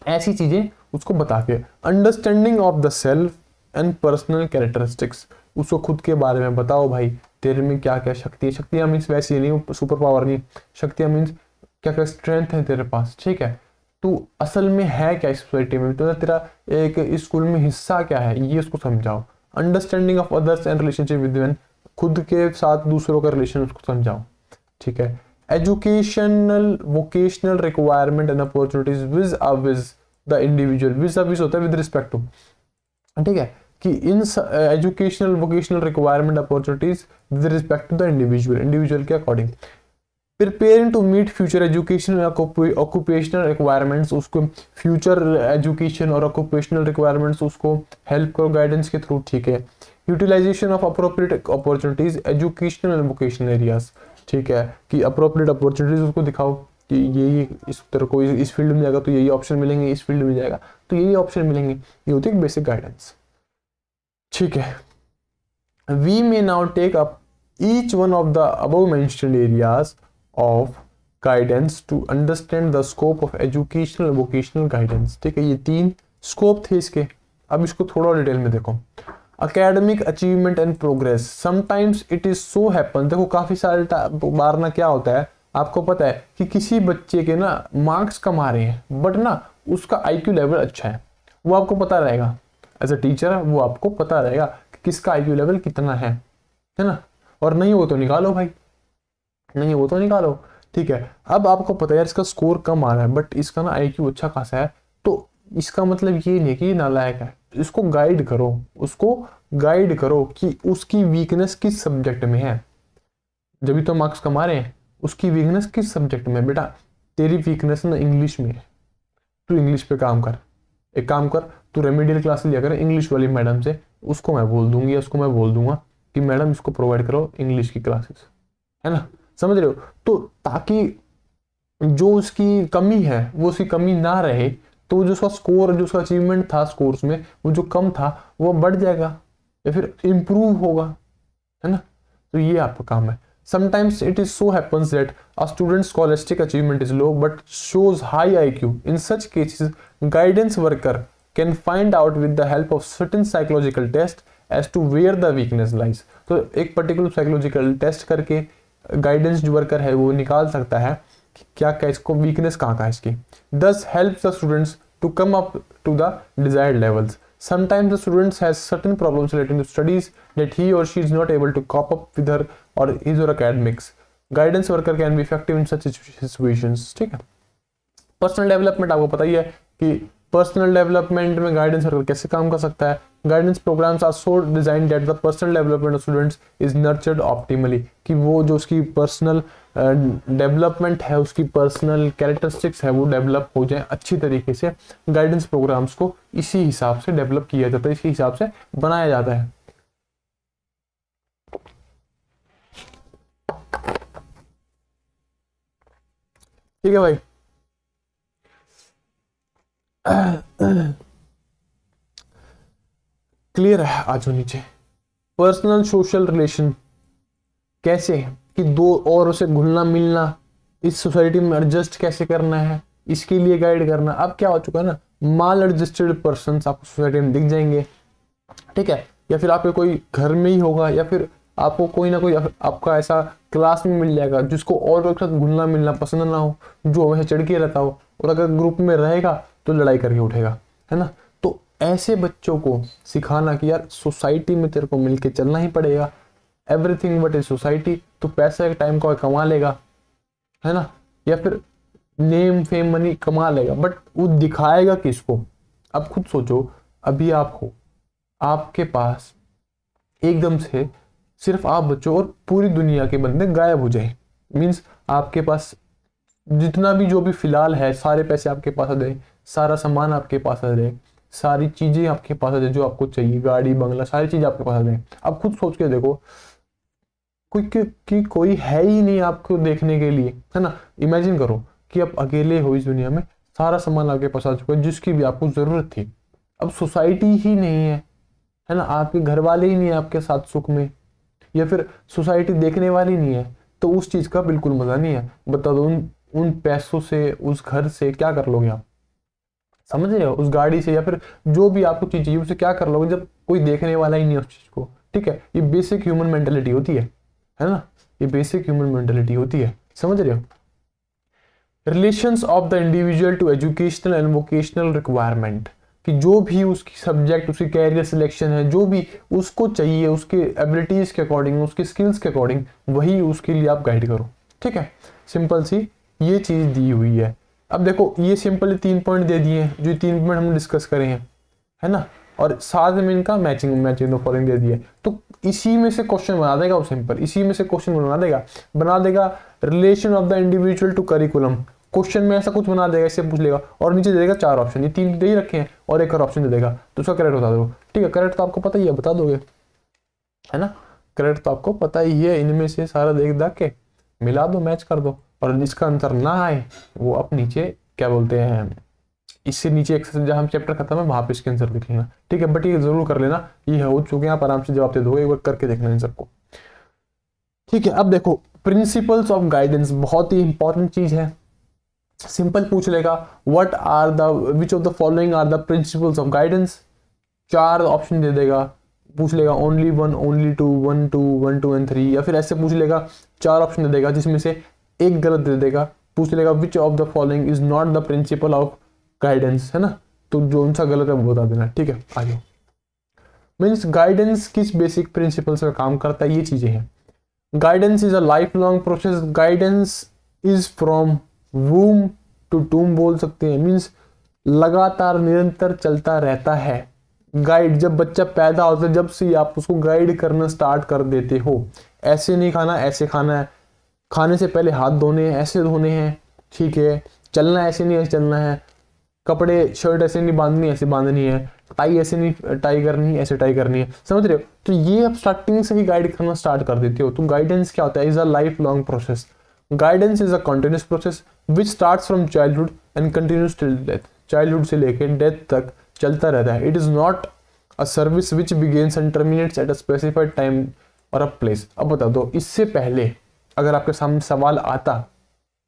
Speaker 1: ऐसी चीज़ें उसको बता के understanding of the self and personal characteristics उसको खुद के बारे में बताओ भाई। तेरे में क्या क्या शक्ति है? शक्तियाँ मीन्स वैसी नहीं सुपर पावर नहीं। शक्तियाँ मीन्स क्या क्या स्ट्रेंथ है तेरे पास, ठीक है? तू असल में है क्या इस सोसाइटी में? तो तेरा एक स्कूल में हिस्सा क्या है? ये उसको समझाओ। Understanding of others and relationship with man खुद के साथ दूसरों का रिलेशन उसको समझाओ। ठीक है? Educational vocational requirement and opportunities vis a vis the individual vis a vis होता है विद रिस्पेक्ट टू ठीक है? कि इन educational vocational requirement opportunities with respect to the individual individual के according preparing to meet future education occupational requirements उसको future education और occupational requirements उसको help करो गाइडेंस के थ्रू ठीक है. Utilization of appropriate opportunities educational and vocational areas ठीक है. कि अप्रोप्रिएट अपॉर्चुनिटीज़ उसको दिखाओ कि ये इस तरह को, इस फ़ील्ड में जाएगा तो यही ऑप्शन मिलेंगे, इस फ़ील्ड में जाएगा तो यही ऑप्शन मिलेंगे. ये होती है बेसिक गाइडेंस ठीक है। We may now take up each one of the above mentioned areas of guidance to understand the scope of educational vocational guidance ठीक है, ये तीन स्कोप थे इसके। अब इसको थोड़ा डिटेल में देखो। Academic achievement and progress sometimes it is so happen देखो, काफ़ी सारे बार ना क्या होता है? आपको पता है कि किसी बच्चे के ना मार्क्स कम आ रहे हैं बट ना उसका आईक्यू लेवल अच्छा है। वो आपको पता रहेगा। एज अ टीचर वो आपको पता रहेगा कि किसका आईक्यू लेवल कितना है है ना? और नहीं वो तो निकालो भाई। नहीं वो तो निकालो। ठीक है, अब आपको पता है इसका स्कोर कम आ रहा है बट इसका ना आई अच्छा खासा है। तो इसका मतलब ये नहीं कि नालायक है। इसको गाइड करो, उसको गाइड करो कि उसकी वीकनेस किस सब्जेक्ट में है। जब भी तो मार्क्स कमा रहे हैं, उसकी वीकनेस किस सब्जेक्ट में बेटा, तेरी वीकनेस ना इंग्लिश में है। तू इंग्लिश पे काम कर। एक काम कर तू रेमेडियल क्लास लिया कर इंग्लिश वाली मैडम से। उसको मैं बोल दूँगी उसको मैं बोल दूँगा कि मैडम इसको प्रोवाइड करो इंग्लिश की क्लासेस है ना? समझ रहे हो? तो ताकि जो उसकी कमी है वो उसकी कमी ना रहे तो जो उसका स्कोर जो उसका अचीवमेंट था स्कोर्स में वो जो कम था वो बढ़ जाएगा या फिर इम्प्रूव होगा। है ना? तो ये आपका काम है। Sometimes it is so happens that a student's scholastic achievement is low but shows high IQ. In such cases, guidance worker can find out with the help of certain psychological test as to where the weakness lies तो एक particular psychological test करके guidance जो worker है, वो निकाल सकता है कि क्या क्या इसको वीकनेस कहाँ कहाँ है इसकी। This help the students to come up to the desired levels sometimes the students has certain problems relating to studies that he or she is not able to cope up with her or his or academics guidance worker can be effective in such situations ठीक है? Personal development आपको पता ही है कि personal development में guidance worker कैसे काम कर सकता है? Guidance programs are so design that the personal development of students is nurtured optimally कि वो जो उसकी पर्सनल डेवलपमेंट uh, है उसकी पर्सनल कैरेक्टरिस्टिक्स है वो डेवलप हो जाए अच्छी तरीके से। गाइडेंस प्रोग्राम्स को इसी हिसाब से डेवलप किया जाता है इसी हिसाब से बनाया जाता है। ठीक है भाई? क्लियर है, आज नीचे। पर्सनल सोशल रिलेशन कैसे कि दो और से घुलना मिलना, इस सोसाइटी में एडजस्ट कैसे करना है, इसके लिए गाइड करना, अब क्या हो चुका है ना माल एडजस्टेड पर्सन आपको सोसाइटी में दिख जाएँगे। ठीक है? या फिर आपके कोई घर में ही होगा, या फिर आपको कोई ना कोई आपका ऐसा क्लास में मिल जाएगा, जिसको और के साथ घुलना मिलना पसंद ना हो, जो हमेशा चढ़ के रहता हो, और अगर ग्रुप में रहेगा तो लड़ाई करके उठेगा, है ना? तो ऐसे बच्चों को सिखाना कि यार सोसाइटी में तेरे को मिलके चलना ही पड़ेगा। एवरीथिंग बट इज़ सोसाइटी तो पैसा टाइम का कमा लेगा, है ना? या फिर नेम फेम मनी कमा लेगा बट वो दिखाएगा किसको? अब खुद सोचो, अभी आप हो आपके पास एकदम से सिर्फ़ आप बच्चों और पूरी दुनिया के बंदे गायब हो जाए। मीन्स आपके पास जितना भी जो भी फ़िलहाल है, सारे पैसे आपके पास आ जाए। सारा सामान आपके पास आ जाए, सारी चीज़ें आपके पास आ जाए जो आपको चाहिए, गाड़ी, बंगला, सारी चीज़ें आपके पास आ जाए। आप खुद सोच के देखो, कोई कि कोई है ही नहीं आपको देखने के लिए, है ना? इमेजिन करो कि आप अकेले हो इस दुनिया में, सारा सामान आपके पास आ चुका है, जिसकी भी आपको ज़रूरत थी। अब सोसाइटी ही नहीं है है ना? आपके घर वाले ही नहीं है आपके साथ सुख में, या फिर सोसाइटी देखने वाली नहीं है तो उस चीज़ का बिल्कुल मज़ा नहीं है। बता दो, उन उन पैसों से, उस घर से क्या कर लोगे आप? समझ रहे हो? उस गाड़ी से या फिर जो भी आपको चीज़ चाहिए, उसे क्या कर लोगे जब कोई देखने वाला ही नहीं है उस चीज़ को? ठीक है, ये बेसिक ह्यूमन मेंटेलिटी होती है है ना? ये बेसिक ह्यूमन मेंटेलिटी होती है, समझ रहे हो? Relations of the individual to educational and vocational requirement कि जो भी उसकी सब्जेक्ट उसकी कैरियर सिलेक्शन है, जो भी उसको चाहिए, उसके एबिलिटीज़ के अकॉर्डिंग उसके स्किल्स के अकॉर्डिंग वही उसके लिए आप गाइड करो। ठीक है? सिंपल सी, ये चीज़ दी हुई है। अब देखो, ये सिंपल तीन पॉइंट दे दिए हैं, जो तीन पॉइंट हमने डिस्कस करे हैं, है ना? और साथ में इनका मैचिंग मैचिंग फॉलोइंग दे दिए। तो इसी में से क्वेश्चन बना देगा वो सिंपल इसी में से क्वेश्चन बना देगा। बना देगा relation of the individual to curriculum question में ऐसा कुछ बना देगा, इससे पूछ लेगा। और नीचे दे देगा चार ऑप्शन ये तीन दे ही रखे हैं और एक और ऑप्शन दे देगा। तो उसका करेक्ट बता दो। ठीक है करेक्ट तो आपको पता ही है, बता दोगे। है ना? करेक्ट तो आपको पता ही है, इनमें से सारा देख देख के। मिला दो मैच कर दो। और जिसका आंसर ना आए, वो अब नीचे, क्या बोलते हैं, इससे नीचे एक्सरसाइज जहाँ चैप्टर खत्म है, वहाँ पे इसके आंसर देख लेना ठीक है बट ये ज़रूर कर लेना। ये हो चुके हैं, आप आराम से जवाब दे दोगे, एक बार करके देखना इन सबको। ठीक है, अब देखो प्रिंसिपल्स ऑफ़ गाइडेंस बहुत ही इंपॉर्टेंट चीज़ है। सिंपल पूछ लेगा what are the which of the following are the principles of guidance चार ऑप्शन दे देगा। पूछ लेगा only one only two one two one two and three या फिर ऐसे पूछ लेगा, चार ऑप्शन दे देगा, जिसमें से एक गलत दे देगा, पूछ लेगा which of the following is not the principle of guidance है ना? तो जो उनसा गलत है वो बता देना, ठीक है? आगे मीन्स गाइडेंस किस बेसिक प्रिंसिपल से काम करता है? ये चीज़ें हैं। Guidance is a life long process guidance is from womb to tomb बोल सकते हैं। मीन्स लगातार निरंतर चलता रहता है। गाइड जब बच्चा पैदा होता है, जब से आप उसको गाइड करना स्टार्ट कर देते हो। ऐसे नहीं खाना, ऐसे खाना है। खाने से पहले हाथ धोने हैं, ऐसे धोने हैं, ठीक है। चलना ऐसे नहीं ऐसे चलना है। कपड़े, शर्ट ऐसे नहीं बांधनी, ऐसे बांधनी है। टाई ऐसे नहीं, टाई करनी है ऐसे टाई करनी है। समझ रहे हो? तो ये आप स्टार्टिंग से ही गाइड करना स्टार्ट कर देते हो। तो गाइडेंस क्या होता है? Is a life long process guidance is a continuous process which start from childhood and continues till death childhood से लेकर डेथ तक चलता रहता है। It is not a service which begins and terminates at a specified time or a place अब बता दो, इससे पहले अगर आपके सामने सवाल आता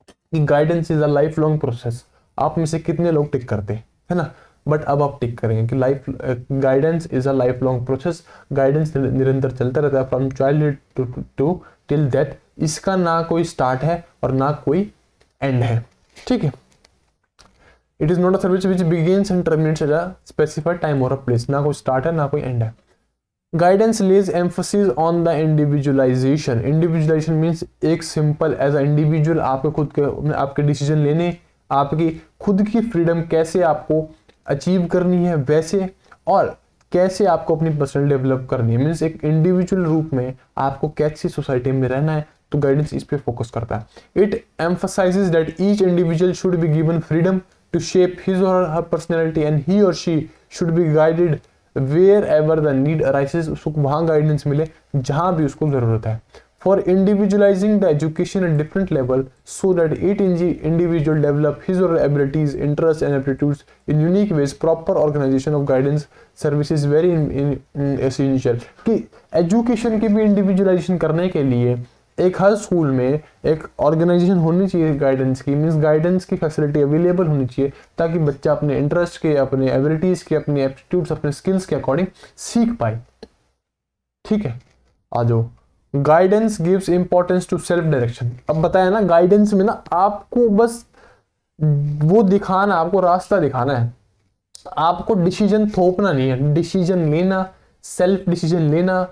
Speaker 1: कि guidance is a life long process आप में से कितने लोग टिक करते है ना? बट अब आप टिक करेंगे कि life guidance is a life long process guidance निरंतर चलता रहता है from child to till death इसका ना कोई स्टार्ट है और ना कोई एंड है। ठीक है? It is not a service which begins and terminates at a specified time or a place ना कोई स्टार्ट है, ना कोई एंड है। Guidance lays emphasis on the individualization individualization means एक सिंपल एज अ इंडिविजुअल आपके खुद के, आपके डिसीज़न लेने, आपकी खुद की फ्रीडम कैसे आपको अचीव करनी है वैसे और कैसे आपको अपनी पर्सनल डेवलप करनी है। मीन्स एक इंडिविजुअल रूप में आपको कैसी सोसाइटी में रहना है तो गाइडेंस इस पे फोकस करता है। It emphasizes that each individual should be given freedom to shape his or her personality and he or she should be guided wherever the need arises उसको वहाँ गाइडेंस मिले, जहाँ भी उसको ज़रूरत है। For individualizing the education at different level so that it in ji individual develop his or abilities interest and aptitude in unique ways proper organization of guidance service is very essential कि education के भी individualisation करने के लिए एक हर school में एक organisation होनी चाहिए गाइडेंस की मीन्स गाइडेंस की फैसिलिटी अवेलेबल होनी चाहिए ताकि बच्चा अपने इंटरेस्ट के, अपने एबिलिटीज़ के, अपने एप्टीट्यूड्स अपने स्किल्स के अकॉर्डिंग सीख पाए। ठीक है? आ जाओ। Guidance gives importance to self direction अब बताया ना गाइडेंस में ना आपको बस वो दिखाना, आपको रास्ता दिखाना है। आपको डिसीज़न थोपना नहीं है। डिसीज़न लेना सेल्फ डिसीज़न लेना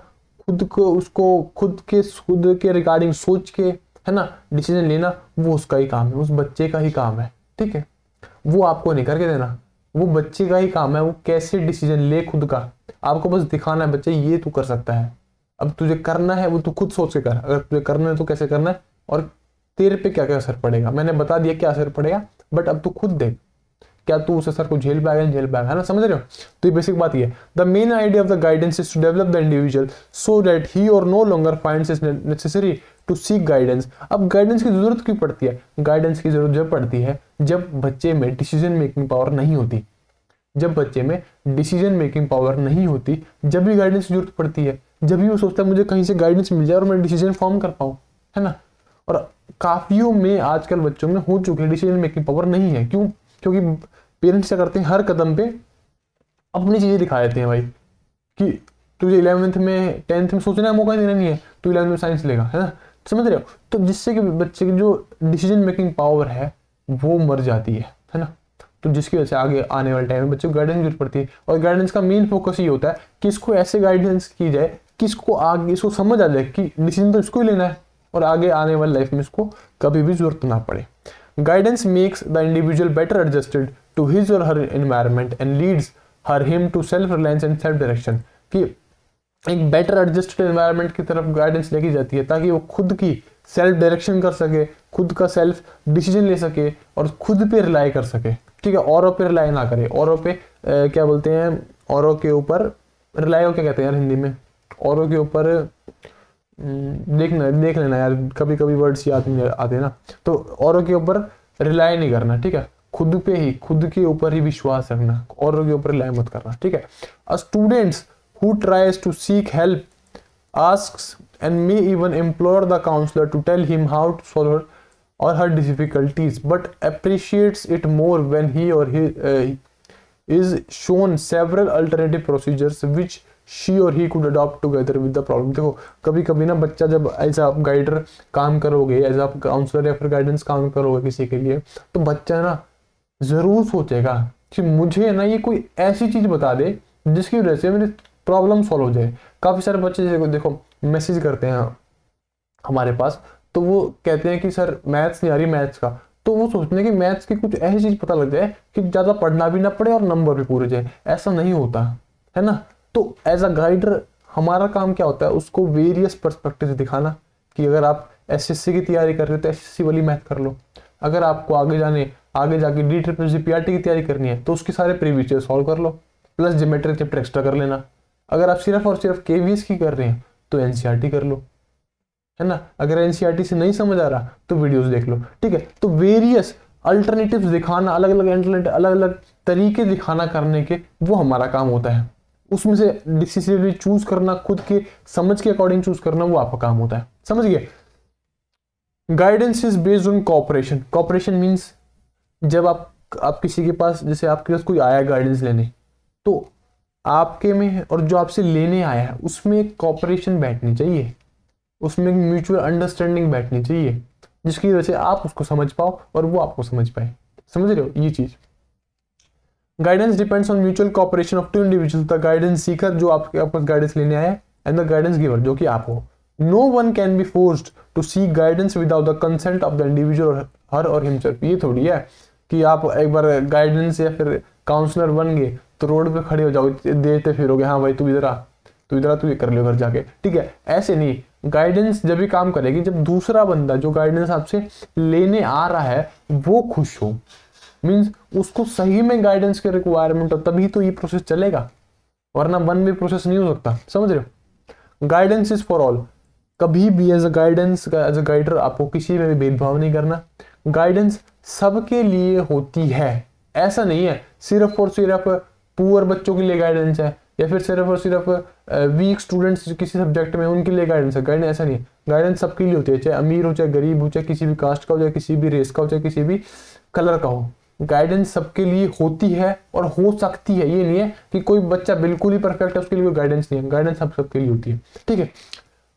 Speaker 1: खुद को, उसको खुद के खुद के रिगार्डिंग सोच के, है ना डिसीज़न लेना, वो उसका ही काम है, उस बच्चे का ही काम है, ठीक है? वो आपको नहीं करके देना, वो बच्चे का ही काम है, वो कैसे डिसीज़न ले खुद का? आपको बस दिखाना है, बच्चे, ये तू कर सकता है। अब तुझे करना है, वो तू खुद सोच के कर, अगर तुझे करना है तो कैसे करना है? और तेरे पे क्या क्या असर पड़ेगा? मैंने बता दिया क्या असर पड़ेगा बट अब तू खुद देख। क्या तू उस असर को झेल पाएगा झेल पाएगा है ना, समझ रहे हो? तो ये बेसिक बात ये the main idea of the guidance is to develop the individual so that he or no longer finds is necessary to seek guidance अब गाइडेंस की ज़रूरत क्यों पड़ती है? गाइडेंस की ज़रूरत जब पड़ती है, जब बच्चे में डिसीज़न मेकिंग पावर नहीं होती। जब बच्चे में डिसीज़न मेकिंग पावर नहीं होती, जब भी गाइडेंस की ज़रूरत पड़ती है, जब भी वो सोचता है, मुझे कहीं से गाइडेंस मिल जाए और मैं डिसीज़न फॉर्म कर पाऊँ। है ना? और काफियों में आजकल बच्चों में हो चुके डिसीज़न मेकिंग पावर नहीं है। क्यों? क्योंकि पेरेंट्स क्या करते हैं, हर कदम पे अपनी चीज़ें दिखा देते हैं भाई। कि तुझे इलेवेंथ में टेंथ में सोचने का मौका देना नहीं है। तो इलेवंथ में साइंस लेगा, है ना? समझ रहे हो? तो जिससे कि बच्चे की जो डिसीज़न मेकिंग पावर है, वो मर जाती है है ना? तो जिसकी वजह से आगे आने वाले टाइम में बच्चे को गाइडेंस ज़रूरत पड़ती है। और गाइडेंस का मेन फोकस ये होता है कि इसको ऐसे गाइडेंस की जाए कि इसको आगे, इसको समझ आ जाए कि डिसीज़न तो इसको ही लेना है और आगे आने वाली लाइफ में इसको कभी भी ज़रूरत ना पड़े। Guidance makes the individual better adjusted to his or her environment and leads her him to self reliance and self direction कि एक बेटर एडजस्टेड एनवायरमेंट की तरफ़ गाइडेंस लेके जाती है ताकि वो खुद की सेल्फ डायरेक्शन कर सके खुद का सेल्फ डिसीज़न ले सके और खुद पे रिलाई कर सके। ठीक है औरों पे रिलाई ना करे। औरों पे आ, क्या बोलते हैं? औरों के ऊपर रिलाई क्या कहते हैं यार हिंदी में? औरों के ऊपर देखना, देख लेना यार कभी कभी वर्ड्स याद नहीं आते ना। तो औरों के ऊपर रिलाई नहीं करना, ठीक है? खुद पे ही, खुद के ऊपर ही विश्वास रखना, औरों के ऊपर रिलाई मत करना, ठीक है? A students who tries to seek help ask and may even implore the counsellor to tell him how to solve or her difficulties but appreciates it more when he or is shown several alternative procedures which she or he could adopt together with the problem देखो कभी कभी ना बच्चा जब as आप guider काम करोगे as आप काउंसलर या फिर गाइडेंस काम करोगे किसी के लिए तो बच्चा ना ज़रूर सोचेगा कि मुझे ना ये कोई ऐसी चीज़ बता दे जिसकी वजह से मेरी प्रॉब्लम सॉल्व हो जाए। काफ़ी सारे बच्चे जैसे देखो मैसेज करते हैं हमारे पास तो वो कहते हैं कि, सर मैथ्स नहीं आ रही मैथ्स का। तो वो सोचते हैं कि मैथ्स की कुछ ऐसी चीज़ पता लग जाए कि ज़्यादा पढ़ना भी ना पड़े और नंबर भी पूरे जाए। ऐसा नहीं होता, है ना? तो एज अ गाइडर हमारा काम क्या होता है? उसको वेरियस परस्पेक्टिव दिखाना कि अगर आप एसएससी की तैयारी कर रहे हो तो एसएससी वाली मैथ कर लो। अगर आपको आगे जाने, आगे जाके डी ट्रिपल सी की तैयारी करनी है तो उसके सारे प्रीवियस सॉल्व कर लो प्लस जोमेट्रिक चैप्टर एक्स्ट्रा कर लेना। अगर आप सिर्फ़ और सिर्फ़ केवीएस की कर रहे हैं तो एन कर लो। है ना? अगर एन से नहीं समझ आ रहा तो वीडियोस देख लो। ठीक है? तो वेरियस अल्टरनेटिव दिखाना अलग अलग अलग अलग तरीके दिखाना करने के वो हमारा काम होता है। उसमें से डिसिसिवली चूज़ करना, खुद के समझ के अकॉर्डिंग चूज़ करना, वो आपका काम होता है। समझ गए guidance is based on cooperation cooperation means जब आप आप किसी के पास, जैसे आपके पास कोई आया गाइडेंस लेने तो आपके में और जो आपसे लेने आया है, उसमें एक कॉपरेशन बैठनी चाहिए। उसमें एक म्यूचुअल अंडरस्टैंडिंग बैठनी चाहिए, जिसकी वजह से आप उसको समझ पाओ और वो आपको समझ पाए। समझ रहे हो? ये चीज़। Guidance depends on mutual cooperation of two individual the guidance seeker जो आपके आपको गाइडेंस लेने आए एंड द गाइडेंस गिवर जो कि आप हो। No one can be forced to seek guidance without the consent of the individual her or himself ये थोड़ी है कि आप एक बार गाइडेंस या फिर काउंसलर बन गए तो रोड पे खड़े हो जाओ देते फिरोगे हाँ भाई तू इधर आ, तू इधर आ, तू ये कर लियो घर जाके। ठीक है, ऐसे नहीं। गाइडेंस जब भी काम करेगी, जब दूसरा बंदा जो गाइडेंस आपसे लेने आ रहा है, वो खुश हो। मीन्स उसको सही में गाइडेंस की रिक्वायरमेंट हो, तभी तो ये प्रोसेस चलेगा। वरना वन वे प्रोसेस नहीं हो सकता। समझ रहे हो? गाइडेंस इज़ फॉर ऑल कभी भी as a guidance as a guider आपको किसी में भी भेदभाव नहीं करना। गाइडेंस सबके लिए होती है। ऐसा नहीं है। सिर्फ़ और सिर्फ़ पुअर बच्चों के लिए गाइडेंस है, या फिर सिर्फ़ और सिर्फ़ वीक स्टूडेंट्स किसी सब्जेक्ट में, उनके लिए गाइडेंस है। गाइडेंस ऐसा नहीं है। गाइडेंस सबके लिए होती है, चाहे अमीर हो, चाहे गरीब हो, चाहे किसी भी कास्ट का हो, चाहे किसी भी रेस का हो, चाहे किसी भी कलर का हो। गाइडेंस सबके लिए होती है और हो सकती है। ये नहीं है कि कोई बच्चा बिल्कुल ही परफेक्ट है, उसके लिए कोई गाइडेंस नहीं है। गाइडेंस सब सबके लिए होती है। ठीक है?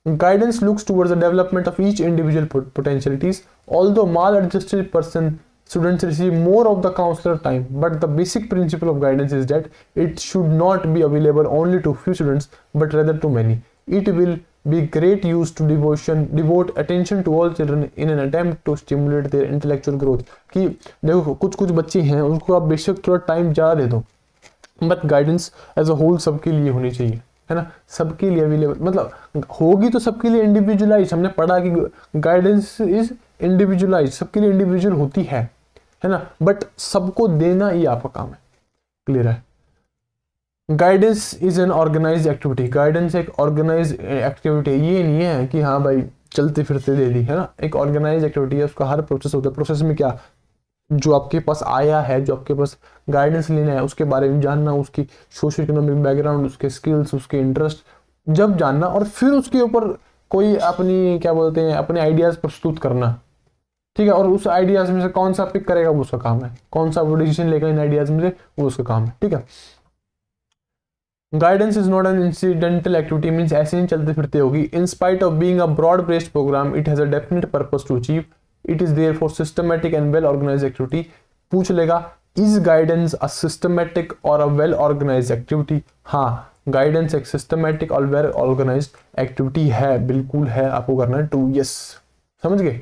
Speaker 1: Guidance looks towards the development of each individual potentialities although maladjusted person students receive more of the counsellor time but the basic principle of guidance is that it should not be available only to few students but rather to many it will be great use to devotion, devote attention to all children in an attempt to stimulate their intellectual growth. कि देखो कुछ कुछ बच्चे हैं, उनको आप बेशक थोड़ा टाइम ज़्यादा दे दो but guidance as a whole सबके लिए होनी चाहिए, है ना? सबके लिए अवेलेबल मतलब होगी तो सबके लिए इंडिविजुअलाइज हमने पढ़ा कि गाइडेंस इज़ इंडिविजुअलाइज सबके लिए इंडिविजुअल होती है है ना? बट सबको देना ये आपका काम है क्लियर है? Guidance is an organize activity guidance एक ऑर्गेनाइज एक्टिविटी ये नहीं है कि हाँ भाई चलते फिरते दे दी, है ना? एक ऑर्गेनाइज एक्टिविटी है, उसका हर प्रोसेस होता है। प्रोसेस में क्या? जो आपके पास आया है, जो आपके पास गाइडेंस लेना है, उसके बारे में जानना, उसकी सोशल इकोनॉमिक बैकग्राउंड उसके स्किल्स उसके इंटरेस्ट जब जानना और फिर उसके ऊपर कोई अपनी, क्या बोलते हैं, अपने आइडियाज़ प्रस्तुत करना। ठीक है? और उस आइडियाज़ में से कौन सा पिक करेगा, वो उसका काम है। कौन सा वो डिसीज़न लेगा इन आइडियाज़ में से, वो उसका काम है। ठीक है? Guidance is not an incidental activity means ऐसे ही चलते फिरते होगी। In spite of being a broad based program it has a definite purpose to achieve it is there for systematic and well organize activity पूछ लेगा is guidance a systematic or a well organize activity हाँ guidance एक systematic और well organise activity है, बिल्कुल है, आपको करना है टू यस समझ गए?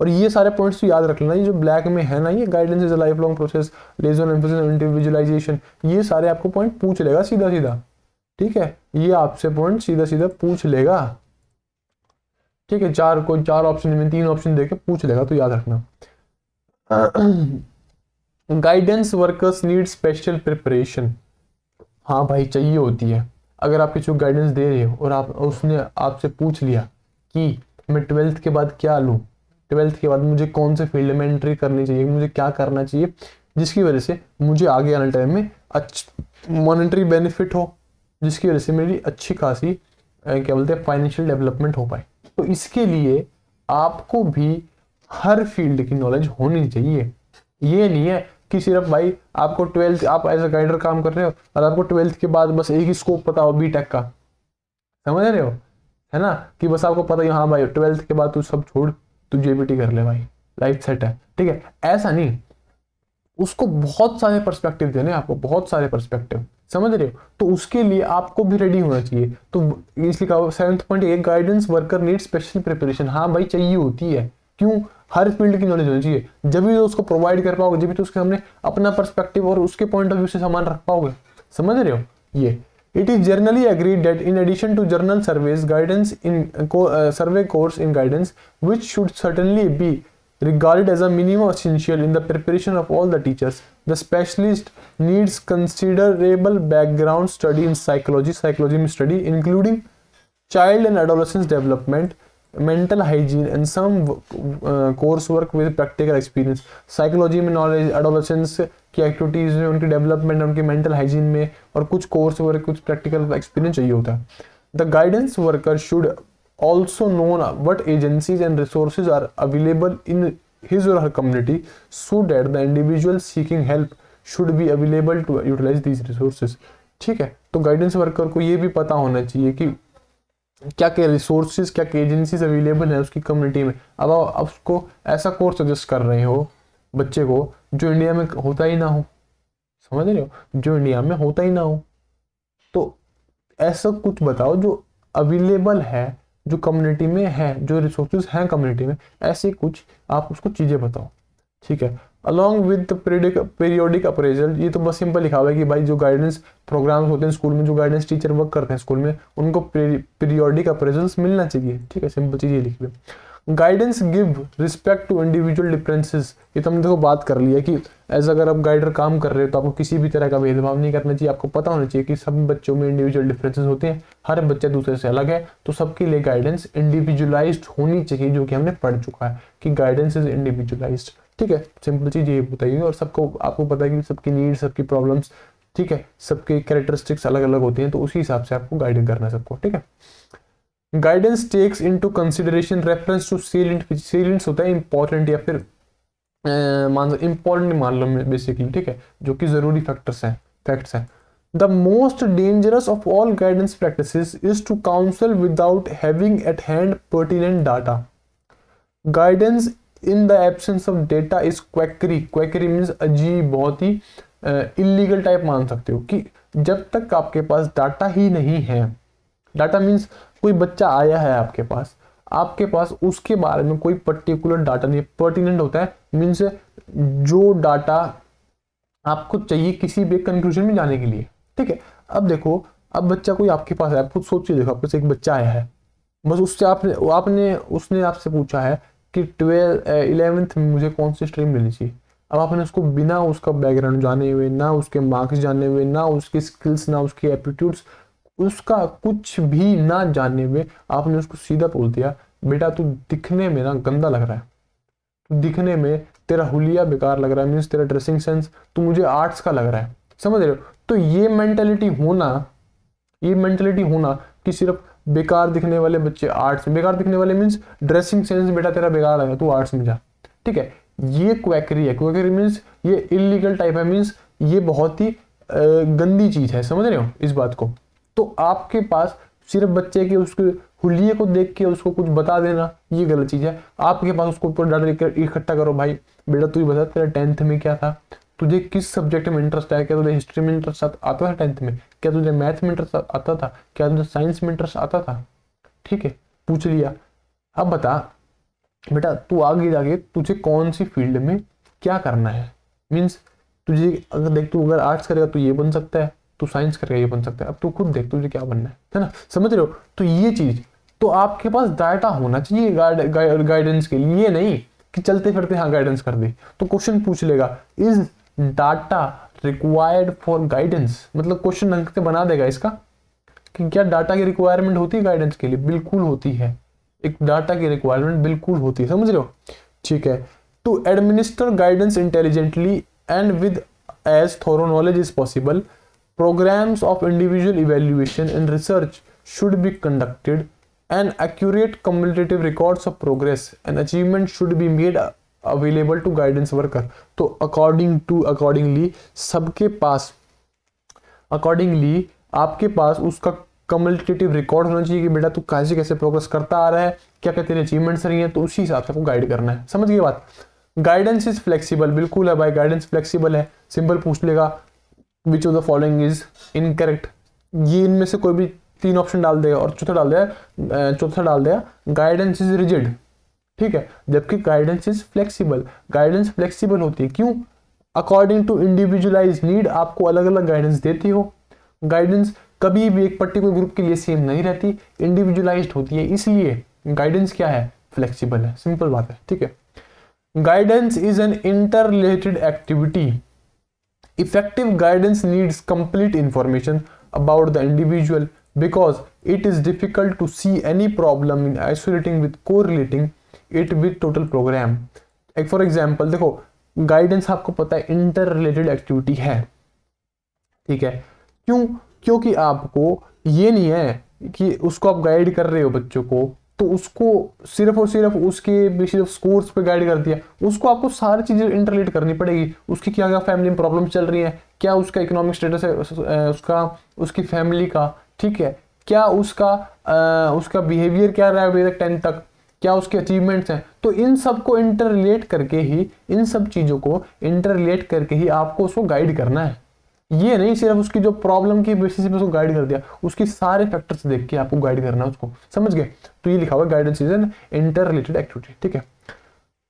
Speaker 1: और ये सारे पॉइंट्स तो याद रख लेना ये जो ब्लैक में है ना, ये guidance is a life long process lays on emphasis individualization ये सारे आपको पॉइंट पूछ लेगा सीधा सीधा ठीक है? ये आपसे पॉइंट सीधा सीधा पूछ लेगा। ठीक है? चार कोई चार ऑप्शन में तीन ऑप्शन देके पूछ लेगा तो याद रखना। Guidance workers need special preparation हाँ भाई, चाहिए होती है। अगर आप किसी को गाइडेंस दे रहे हो और आप, उसने आपसे पूछ लिया कि मैं ट्वेल्थ के बाद क्या लूँ ट्वेल्थ के बाद मुझे कौन से फ़ील्ड में एंट्री करनी चाहिए, मुझे क्या करना चाहिए, जिसकी वजह से मुझे आगे आने टाइम में अच्छी मॉनिटरी बेनिफिट हो, जिसकी वजह से मेरी अच्छी खासी क्या बोलते हैं फाइनेंशियल डेवलपमेंट हो पाए। तो इसके लिए आपको भी हर फ़ील्ड की नॉलेज होनी चाहिए। ये नहीं है कि सिर्फ़ भाई आपको ट्वेल्थ, आप एज अ गाइडर काम कर रहे हो और आपको ट्वेल्थ के बाद बस एक ही स्कोप पता हो बी का। समझ रहे हो? है ना? कि बस आपको पता ही हाँ भाई, ट्वेल्थ के बाद तू सब छोड़। तू जेबीटी कर ले भाई। लाइफ सेट है। ठीक है? ऐसा नहीं। उसको बहुत सारे पर्सपेक्टिव देने आपको, बहुत सारे पर्सपेक्टिव समझ रहे हो? तो उसके लिए आपको भी रेडी होना चाहिए। तो इसलिए कहा सेवंथ पॉइंट एक guidance worker need special preparation हाँ भाई, चाहिए होती है। क्यों? हर फ़ील्ड की नॉलेज होनी चाहिए। जब भी तो उसको प्रोवाइड कर पाओगे, जब भी तो उसके सामने अपना पर्सपेक्टिव और उसके पॉइंट ऑफ़ व्यू से सामान रख पाओगे। समझ रहे हो? ये। It is generally agreed that in addition to journal surveys, guidance in uh, survey course in guidance, which should certainly be regarded as a minimum essential in the preparation of all the teachers, the specialist needs considerable background study in psychology, psychology study, including child and adolescent development, mental hygiene and some course work with practical experience psychology में knowledge adolescence की activities में, उनकी development उनकी mental hygiene में और कुछ course work कुछ practical experience चाहिए होता है। The guidance worker should also know what agencies and resource are available in his or her community so that the individual seeking help should be available to utilize these resources ठीक है? तो guidance worker को ये भी पता होना चाहिए कि क्या क्या रिसोर्सेज क्या क्या एजेंसीज अवेलेबल है उसकी कम्युनिटी में? अब आप उसको ऐसा कोर्स सजेस्ट कर रहे हो बच्चे को जो इंडिया में होता ही ना हो। समझ रहे हो? जो इंडिया में होता ही ना हो। तो ऐसा कुछ बताओ जो अवेलेबल है, जो कम्युनिटी में है, जो रिसोर्सेज हैं कम्युनिटी में, ऐसे कुछ आप उसको चीज़ें बताओ। ठीक है? अलॉन्ग विद पीरियोडिक अप्रेजल ये तो बस सिंपल लिखा हुआ है कि भाई जो गाइडेंस प्रोग्राम्स होते हैं स्कूल में जो गाइडेंस टीचर वर्क करते हैं स्कूल में, उनको पीरियोडिक अप्रेजल्स मिलना चाहिए। ठीक है सिंपल चीज़ ये लिख लो guidance give respect to individual differences ये तो हमने देखो बात कर लिया कि एज अगर आप गाइडर काम कर रहे हो तो आपको किसी भी तरह का भेदभाव नहीं करना चाहिए। आपको पता होना चाहिए कि सब बच्चों में इंडिविजुअल डिफरेंसेस होते हैं। हर बच्चा दूसरे से अलग है तो सबके लिए गाइडेंस इंडिविजुअलाइज्ड होनी चाहिए, जो कि हमने पढ़ चुका है कि गाइडेंस इज़ इंडिविजुअलाइज्ड ठीक है सिंपल चीज़ ये बताइए और सबको, आपको पता है कि सबकी नीड सबकी प्रॉब्लम्स ठीक है, सबके कैरेक्टरिस्टिक्स अलग अलग होती हैं तो उसी हिसाब से आपको गाइडिंग करना है सबको, ठीक है? Guidance takes into consideration reference to salient salients होता है इंपॉर्टेंट या फिर मान इंपॉर्टेंट मान लो बेसिकली ठीक है, जो कि ज़रूरी फैक्टर्स हैं फैक्ट्स हैं। The most dangerous of all guidance practice is to counsel without having at hand pertinent data guidance in the absence of data is quackery quackery means अजीब, बहुत ही इलीगल टाइप मान सकते हो कि जब तक आपके पास डाटा ही नहीं है डाटा मीन्स कोई बच्चा आया है आपके पास आपके पास उसके बारे में कोई पर्टिकुलर डाटा नहीं पर्टिनेंट होता है मीन्स जो डाटा आपको चाहिए किसी भी कंक्लूजन में जाने के लिए, ठीक है? अब देखो, अब बच्चा कोई आपके पास है खुद सोचिए, देखो आपके एक बच्चा आया है, बस उससे आपने आपने, उसने आपसे पूछा है कि ट्वेल्व इलेवेंथ में मुझे कौन सी स्ट्रीम लेनी चाहिए? अब आपने उसको बिना उसका बैकग्राउंड जाने हुए, ना उसके मार्क्स जाने हुए, ना उसकी स्किल्स ना उसकी एप्टीट्यूड्स उसका कुछ भी ना जानने हुए, आपने उसको सीधा बोल दिया, बेटा, तू दिखने में ना गंदा लग रहा है। तू दिखने में तेरा हुलिया बेकार लग रहा है मीन्स तेरा ड्रेसिंग सेंस तू मुझे आर्ट्स का लग रहा है। समझ रहे हो? तो ये मेंटेलिटी होना, ये मेंटेलिटी होना कि सिर्फ़ बेकार दिखने वाले बच्चे आर्ट्स में, बेकार दिखने वाले मीन्स ड्रेसिंग सेंस बेटा तेरा बेकार लगा तू आर्ट्स में जा। ठीक है? ये क्वैकरी है। क्वैकरी मीन्स ये इलीगल टाइप है मीन्स ये बहुत ही गंदी चीज़ है। समझ रहे हो इस बात को? तो आपके पास सिर्फ़ बच्चे के उसके हुलिये को देख के उसको कुछ बता देना, ये गलत चीज़ है। आपके पास उसको ऊपर डाटा इकट्ठा करो भाई। बेटा तू बता, तेरा टेंथ में क्या था? तुझे किस सब्जेक्ट में इंटरेस्ट है? क्या तुझे हिस्ट्री में इंटरेस्ट आता था टेंथ में? क्या तुझे मैथ में इंटरेस्ट आता था? क्या तुझे साइंस में इंटरेस्ट आता था? ठीक है, पूछ लिया। अब बता, बेटा, तू आगे जाके तुझे कौन सी फ़ील्ड में क्या करना है? मीन्स तुझे अगर देख, तू अगर आर्ट्स करेगा तो ये बन सकता है, तू साइंस करेगा ये बन सकता है। अब तू खुद देख, तुझे क्या बनना है है ना? समझ रहे हो? तो ये चीज़ तो आपके पास डाटा होना चाहिए गाइडेंस के लिए नहीं कि चलते फिरते हाँ गाइडेंस कर दे। तो क्वेश्चन पूछ लेगा is data required for guidance. मतलब क्वेश्चन ढंग से बना देगा इसका कि क्या डाटा की रिक्वायरमेंट होती है गाइडेंस के लिए? बिल्कुल होती है। एक डाटा की रिक्वायरमेंट बिल्कुल होती है। समझ रहे हो? ठीक है। To administer guidance intelligently and with as thorough knowledge is possible programs of individual evaluation and research should be conducted and accurate cumulative records of progress and achievement should be made available to guidance worker तो according to accordingly सबके पास accordingly आपके पास उसका communicative record होना चाहिए कि बेटा तू कैसे कैसे प्रोग्रेस करता आ रहा है क्या क्या तेरे अचीवमेंट्स रही हैं तो उसी हिसाब से आपको गाइड करना है। समझ गए बात? गाइडेंस इज़ फ्लेक्सिबल बिल्कुल है भाई गाइडेंस फ्लेक्सिबल है। सिंपल पूछ लेगा which of the following is incorrect ये इनमें से कोई भी तीन ऑप्शन डाल देगा और चौथा डाल देगा चौथा डाल देगा गाइडेंस इज़ रिजिड ठीक है? जबकि guidance is flexible guidance flexible होती है। क्यों? अकॉर्डिंग टू इंडिविजुअलाइज नीड आपको अलग अलग गाइडेंस देती हो। गाइडेंस कभी भी एक पर्टिकुलर ग्रुप के लिए सेम नहीं रहती। इंडिविजुअलाइज होती है। इसलिए गाइडेंस क्या है? फ्लेक्सिबल है। सिंपल बात है। ठीक है? Guidance is an interrelated activity effective guidance needs complete information about the individual because it is difficult to see any problem in isolating with को इट विद टोटल प्रोग्राम एक for example देखो guidance आपको पता है inter related activity है। ठीक है? क्यों? क्योंकि आपको ये नहीं है कि उसको आप गाइड कर रहे हो बच्चों को तो उसको सिर्फ़ और सिर्फ़ उसके सिर्फ़ स्कोर्स पे गाइड कर दिया। उसको आपको सारी चीज़ें इंटरलेट करनी पड़ेगी। उसकी क्या क्या फैमिली में प्रॉब्लम चल रही है? क्या उसका इकोनॉमिक स्टेटस है उसका उसकी फैमिली का? ठीक है? क्या उसका आ, उसका बिहेवियर क्या रहा है अभी तक टेंथ तक? क्या उसके अचीवमेंट्स हैं? तो इन सबको इंटर रिलेट करके ही, इन सब चीज़ों को इंटर रिलेट करके ही आपको उसको गाइड करना है। ये नहीं सिर्फ़ उसकी जो प्रॉब्लम की बेसिस पे उसको गाइड कर दिया, उसकी सारे फैक्टर्स देख के आपको गाइड करना है उसको। समझ गए? तो ये लिखा हुआ guidance is an interrelated activity ठीक है?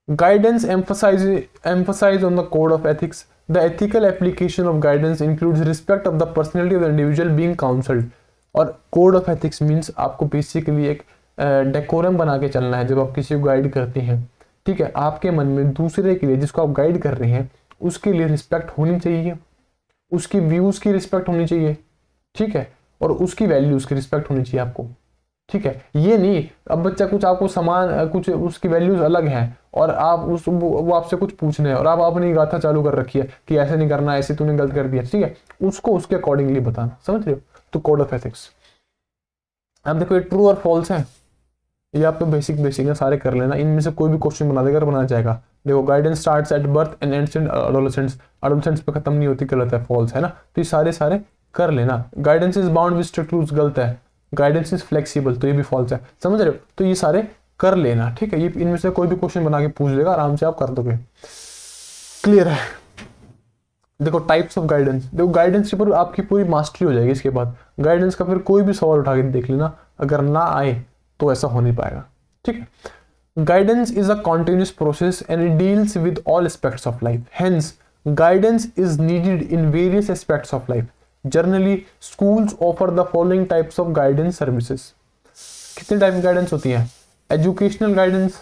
Speaker 1: Guidance emphasise emphasise on the code of ethics the ethical application of guidance includes respect of the personality of individual being counselled और कोड ऑफ़ एथिक्स मीन्स आपको basically एक decorum बना के चलना है, जब आप किसी को गाइड करते हैं। ठीक है, आपके मन में दूसरे के लिए जिसको आप गाइड कर रहे हैं, उसके लिए रिस्पेक्ट होनी चाहिए। उसकी व्यूज़ की रिस्पेक्ट होनी चाहिए। ठीक है, और उसकी वैल्यूज़ की रिस्पेक्ट होनी चाहिए आपको। ठीक है, ये नहीं, अब बच्चा कुछ आपको समान कुछ उसकी वैल्यूज़ अलग हैं, और आप उस, वो आपसे कुछ पूछ रहे हैं, और आप अपनी गाथा चालू कर रखी है कि ऐसे नहीं करना, ऐसे तूने गलत कर दिया। ठीक है, उसको उसके अकॉर्डिंगली बताना, समझ रहे हो? तो कोड ऑफ़ एथिक्स अब देखो, ये ट्रू और फॉल्स है? ये आप तो बेसिक बेसिक है, सारे कर लेना। इनमें से कोई भी क्वेश्चन बना देगा बनाना जाएगा। देखो guidance starts at birth and and adolescents adolescents पे खत्म नहीं होती, गलत है फॉल्स है ना? तो ये सारे सारे कर लेना। Guidance is bound with strict rules गलत है। गाइडेंस इज़ फ्लेक्सिबल तो ये भी फॉल्स है। समझ रहे हो? तो ये सारे कर लेना, ठीक है? ये इनमें से कोई भी क्वेश्चन बना के पूछ लेगा आराम से आप कर दोगे। क्लियर है? देखो टाइप्स ऑफ़ गाइडेंस देखो गाइडेंस के ऊपर आपकी पूरी मास्टरी हो जाएगी इसके बाद। गाइडेंस का फिर कोई भी सवाल उठा के देख लेना। अगर ना आए तो ऐसा हो नहीं पाएगा। ठीक है? Guidance is a continuous process and it deals with all aspects of life hence guidance is needed in various aspects of life generally schools offer the following types of guidance services कितने type की guidance होती है? Educational guidance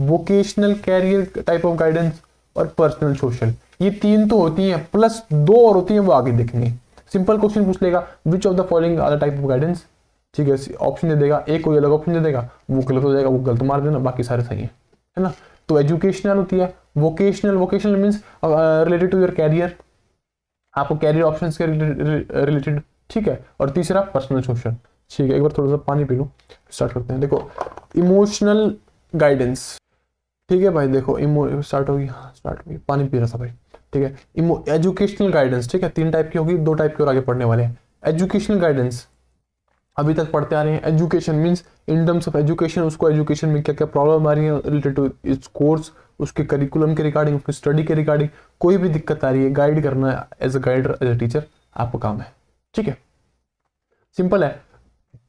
Speaker 1: vocational career type of guidance और personal social ये तीन तो होती हैं प्लस दो और होती हैं वो आगे देखेंगे सिंपल क्वेश्चन पूछ लेगा which of the following other type of guidance ठीक है ऑप्शन दे देगा, एक कोई अलग ऑप्शन दे देगा, वो गलत हो जाएगा, वो गलत मार देना, बाकी सारे सही है है ना? तो एजुकेशनल होती है vocational vocational means related to your career आपको कैरियर ऑप्शन के रिलेटेड ठीक है? और तीसरा पर्सनल सोशल ठीक है, एक बार थोड़ा सा पानी पी लूँ स्टार्ट करते हैं, देखो इमोशनल गाइडेंस ठीक है भाई, देखो इमो स्टार्ट होगी हाँ स्टार्ट होगी, पानी पी रहा था भाई, ठीक है? इमो एजुकेशनल गाइडेंस ठीक है? तीन टाइप की होगी, दो टाइप की और आगे पढ़ने वाले हैं एजुकेशनल गाइडेंस अभी तक पढ़ते आ रहे हैं। Education means in terms of education उसको एजुकेशन में क्या क्या प्रॉब्लम आ रही है रिलेटेड टू इट्स कोर्स उसके करिकुलम के रिगार्डिंग उसके स्टडी के रिगार्डिंग कोई भी दिक्कत आ रही है गाइड करना as a guider as a teacher आपका काम है। ठीक है? सिंपल है।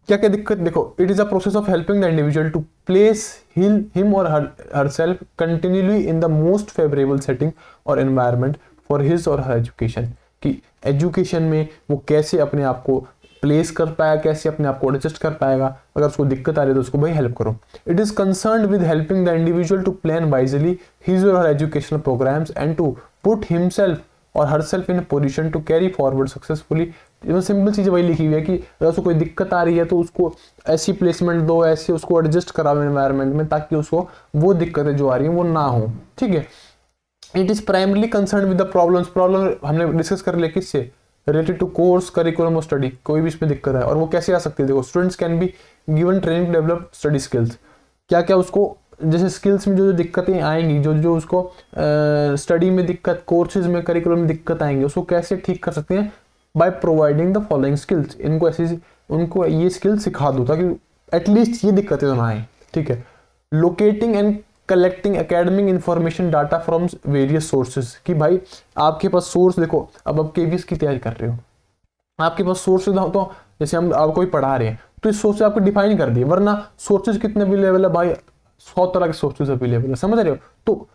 Speaker 1: क्या क्या दिक्कत, देखो it is a process of helping the individual to place hill him और herself continuously in the most favourable setting और एनवायरमेंट फॉर हिज और हर एजुकेशन कि एजुकेशन में वो कैसे अपने आप को प्लेस कर पाया, कैसे अपने आप को एडजस्ट कर पाएगा? अगर उसको दिक्कत आ रही है तो उसको भाई हेल्प करो। It is concern with helping the individual to plan wisely his और educational programmes and to put himself और herself in position to carry forward successfully simple चीज़ वही लिखी हुई है कि अगर उसको कोई दिक्कत आ रही है तो उसको ऐसी प्लेसमेंट दो, ऐसे उसको एडजस्ट कराओ एनवायरमेंट में ताकि उसको वो दिक्कतें जो आ रही हैं वो ना हो। ठीक है? It is primarily concern with the problems problem हमने डिस्कस कर लिया किससे? रिलेटेड टू कोर्स करिकुलम और स्टडी कोई भी इसमें दिक्कत है और वो कैसे आ सकती है? देखो students can be given training develop study skills क्या क्या उसको, जैसे स्किल्स में जो जो दिक्कतें आएँगी जो जो उसको स्टडी में दिक्कत कोर्सेज में करिकुलम में दिक्कत आएँगी, उसको कैसे ठीक कर सकते हैं? By providing the following skills इनको ऐसी, उनको ये स्किल्स सिखा दो, ताकि एटलीस्ट ये दिक्कतें तो ना आए। ठीक है? Locating and collecting academic information data from various sources कि भाई, आपके पास सोर्स देखो, अब आप के की तैयारी कर रहे हो। आपके पास सोर्स तो जैसे हम आपको पढ़ा रहे हैं तो इस सोर्स आपको डिफाइन कर दिए, वरना सोर्सेज कितने अवेलेबल है भाई? सौ तरह के सोर्सेज अवेलेबल है, समझ रहे हो? तो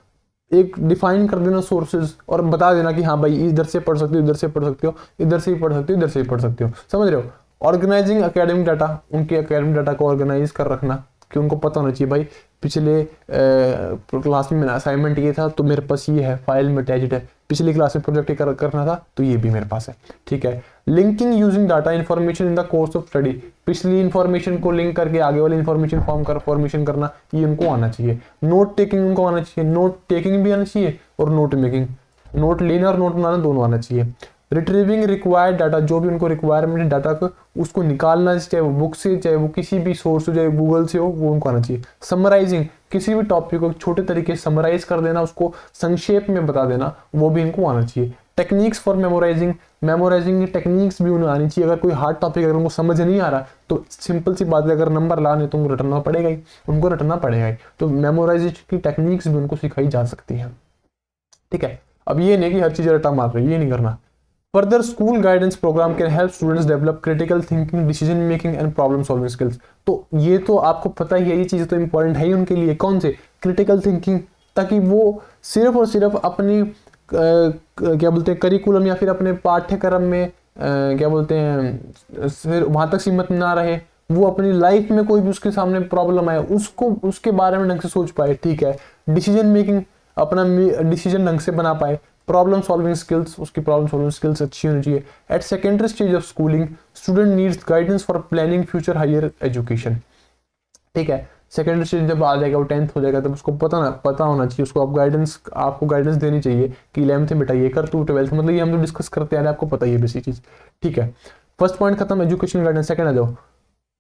Speaker 1: एक डिफाइन कर देना सोर्सेज और बता देना कि हाँ भाई, इधर से पढ़ सकते हो, इधर से पढ़ सकते हो, इधर से भी पढ़ सकते हो, इधर से भी पढ़ सकते हो, समझ रहे हो? ऑर्गेनाइजिंग अकेडमिक डाटा उनके अकेडमिक डाटा को ऑर्गेनाइज कर रखना, कि उनको पता होना चाहिए भाई पिछले क्लास में मैंने असाइनमेंट ये था तो मेरे पास ये है फ़ाइल में अटैच्ड है। पिछली क्लास में प्रोजेक्ट कर, करना था तो ये भी मेरे पास है। ठीक है? Linking using data information in the course of study पिछली इन्फॉर्मेशन को लिंक करके आगे वाली इन्फॉर्मेशन फॉर्म कर फॉर्मेशन करना ये उनको आना चाहिए। नोट टेकिंग उनको आना चाहिए। नोट टेकिंग भी आना चाहिए और नोट मेकिंग नोट लेना और नोट बनाना दोनों आना चाहिए। रिट्रीविंग रिक्वायर्ड डाटा जो भी उनको रिक्वायरमेंट है डाटा को, उसको निकालना चाहे वो बुक से, चाहे वो किसी भी सोर्स से, चाहे गूगल से हो, वो उनको आना चाहिए। समराइजिंग किसी भी टॉपिक को छोटे तरीके से समराइज कर देना, उसको संक्षेप में बता देना, वो भी इनको आना चाहिए। टेक्निक्स फॉर मेमोराइजिंग मेमोराइजिंग की टेक्निक्स भी उन्हें आनी चाहिए। अगर कोई हार्ड टॉपिक अगर उनको समझ नहीं आ रहा तो सिंपल सी बात है, अगर नंबर लाने तो उनको रटना पड़ेगा ही, उनको रटना पड़ेगा ही। तो मेमोराइजेशन की टेक्निक्स भी उनको सिखाई जा सकती है। ठीक है? अब ये नहीं कि हर चीज़ रटा मार रही ये नहीं करना। Further, school guidance program can help students develop critical thinking, decision making and problem solving skills. तो ये तो आपको पता ही है ये चीज़ तो इम्पोर्टेंट है ही उनके लिए। कौन से? क्रिटिकल थिंकिंग ताकि वो सिर्फ़ और सिर्फ़ अपनी क्या बोलते हैं करिकुलम या फिर अपने पाठ्यक्रम में क्या बोलते हैं फिर वहाँ तक सीमित ना रहे। वो अपनी लाइफ में कोई भी उसके सामने प्रॉब्लम आए उसको उसके बारे में ढंग से सोच पाए ठीक है? डिसीज़न मेकिंग अपना डिसीज़न ढंग से बना पाए। प्रॉब्लम सॉल्विंग स्किल्स उसकी प्रॉब्लम सॉल्विंग स्किल्स अच्छी होनी चाहिए at secondary stage of schooling student needs guidance for planning future higher education ठीक है? सेकेंडरी स्टेज जब आ जाएगा, वो टेंथ हो जाएगा, तब उसको पता ना, पता होना चाहिए, उसको आप गाइडेंस आपको गाइडेंस देनी चाहिए कि इलेवंथ में बेटा कर तू ट्वेल्थ मतलब ये हम तो डिस्कस करते हैं, आपको पता ही है बेसिक चीज़। ठीक है? फ़र्स्ट पॉइंट खत्म एजुकेशन गाइडेंस सेकंड आ जाओ।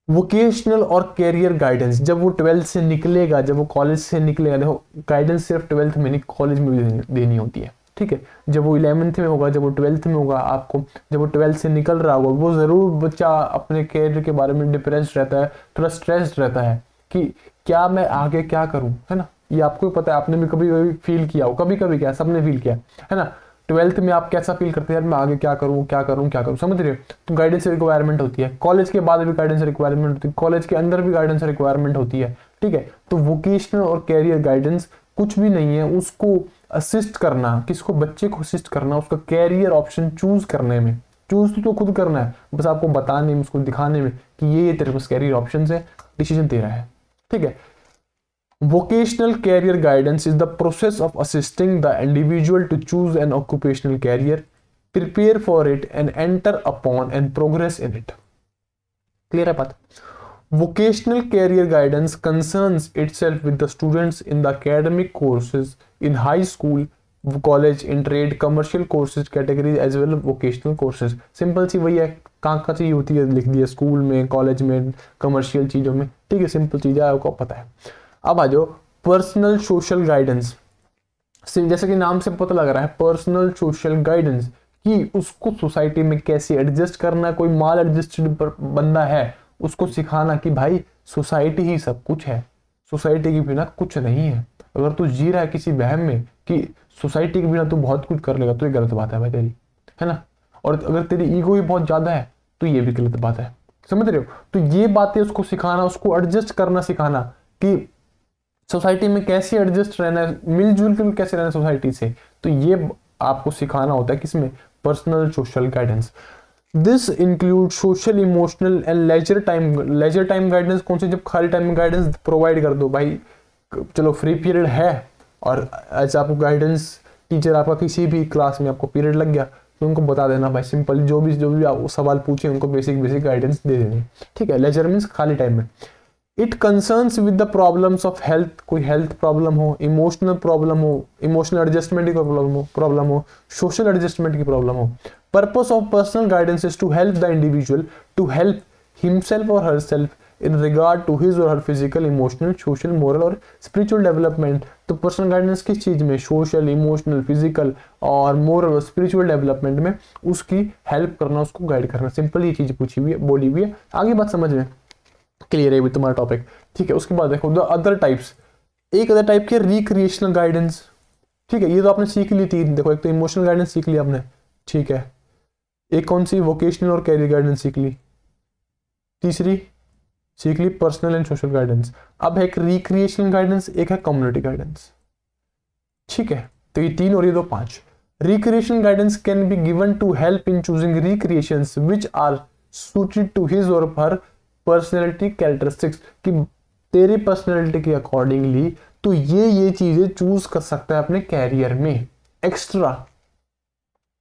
Speaker 1: वोकेशनल और कैरियर गाइडेंस जब वो ट्वेल्थ से निकलेगा, जब वो कॉलेज से निकलेगा, देखो गाइडेंस सिर्फ़ ट्वेल्थ में नहीं कॉलेज में भी देनी होती है। ठीक है? जब वो इलेवेंथ में होगा, जब वो ट्वेल्थ में होगा, आपको जब वो ट्वेल्थ से निकल रहा होगा, वो ज़रूर बच्चा अपने कैरियर के बारे में डिप्रेस रहता है, थोड़ा स्ट्रेस रहता है कि क्या मैं आगे क्या करूँ, है ना? ये आपको पता है, आपने भी कभी कभी फील किया हो, कभी कभी क्या, सबने फील किया, है ना? ट्वेल्थ में आप कैसा फील करते हैं मैं आगे क्या करूँ क्या करूँ क्या करूँ, समझ रहे हो? तो गाइडेंस रिक्वायरमेंट होती है। कॉलेज के बाद भी गाइडेंस रिक्वायरमेंट होती है कॉलेज के अंदर भी गाइडेंस रिक्वायरमेंट होती है, ठीक है? तो वोकेशनल और कैरियर गाइडेंस कुछ भी नहीं है, उसको असिस्ट करना, किसको, बच्चे को असिस्ट करना, उसका कैरियर ऑप्शन चूज़ करने में। चूज़ तो खुद करना है, बस आपको बताने में, उसको दिखाने में कि ये ये तेरे पास कैरियर ऑप्शन है डिसीज़न दे है। ठीक है? Vocational career guidance is the process of assisting the individual to choose an occupational career prepare for it and enter upon and progress in it clear है बात? Vocational career guidance concern itself with the students in the academic courses high school, college, in trade, commercial courses categories as well as vocational courses. Simple सी वही है कहाँ कहाँ चीज़ होती है लिख दिया स्कूल में कॉलेज में कमर्शियल चीज़ों में। ठीक है सिंपल चीज़ है आपको पता है। अब आ जाओ पर्सनल सोशल गाइडेंस जैसे कि नाम से पता लग रहा है पर्सनल सोशल गाइडेंस कि उसको सोसाइटी में कैसे एडजस्ट करना कोई माल एडजस्टेड बंदा है उसको सिखाना कि भाई सोसाइटी ही सब कुछ है। सोसाइटी के बिना कुछ नहीं है। अगर तू जी रहा है किसी बहम में कि सोसाइटी के बिना तू बहुत कुछ कर लेगा तो ये गलत बात है भाई तेरी, है ना? और अगर तेरी ईगो ही बहुत ज़्यादा है तो ये भी गलत बात है। समझ रहे हो? तो ये बातें उसको सिखाना, उसको एडजस्ट करना सिखाना कि सोसाइटी में कैसे एडजस्ट रहना है, मिलजुल कर कैसे रहना सोसाइटी से तो ये आपको सिखाना होता है किसमें? Personal social guidance this include social emotional and leisure time leisure time guidance कौन से? जब खाली टाइम में गाइडेंस प्रोवाइड कर दो भाई। चलो फ्री पीरियड है और ऐसा आपको गाइडेंस टीचर आपका किसी भी क्लास में आपको पीरियड लग गया तो उनको बता देना भाई सिंपल जो भी जो भी आप सवाल पूछे, उनको बेसिक बेसिक गाइडेंस दे देनी। ठीक है लेजर मीन्स खाली टाइम में। It concerns with the problems of health कोई हेल्थ प्रॉब्लम हो इमोशनल प्रॉब्लम हो इमोशनल एडजस्टमेंट की प्रॉब्लम हो प्रॉब्लम हो सोशल एडजस्टमेंट की प्रॉब्लम हो। Purpose of personal guidance is to help the individual to help himself और herself in regard to his और her physical emotional social moral और spiritual development तो personal guidance किस चीज़ में? सोशल इमोशनल फ़िज़िकल और मोरल और स्पिरिचुअल डेवलपमेंट में उसकी हेल्प करना, उसको गाइड करना। सिंपल ये चीज़ पूछी हुई है, बोली हुई है। आगे बात समझ में क्लियर है तुम्हारा टॉपिक ठीक है, उसके बाद देखो द अदर टाइप्स एक अदर टाइप के रिक्रिएशनल गाइडेंस ठीक है, ये तो आपने सीख ली थी। देखो, एक तो इमोशनल गाइडेंस सीख लिया आपने। ठीक है। एक कौन सी? वोकेशनल और कैरियर गाइडेंस सीख ली। तीसरी? सीख ली पर्सनल एंड सोशल गाइडेंस अब है एक रिक्रिएशनल गाइडेंस एक है कम्युनिटी गाइडेंस ठीक है? तो ये तीन और ये दो पाँच। Recreation guidance can be given to help in choosing recreation which are suited to his और हर पर्सनैलिटी कैरेक्टरिस्टिक्स कि तेरी पर्सनैलिटी के अकॉर्डिंगली तो ये ये चीज़ें चूज़ कर सकता है अपने कैरियर में। एक्स्ट्रा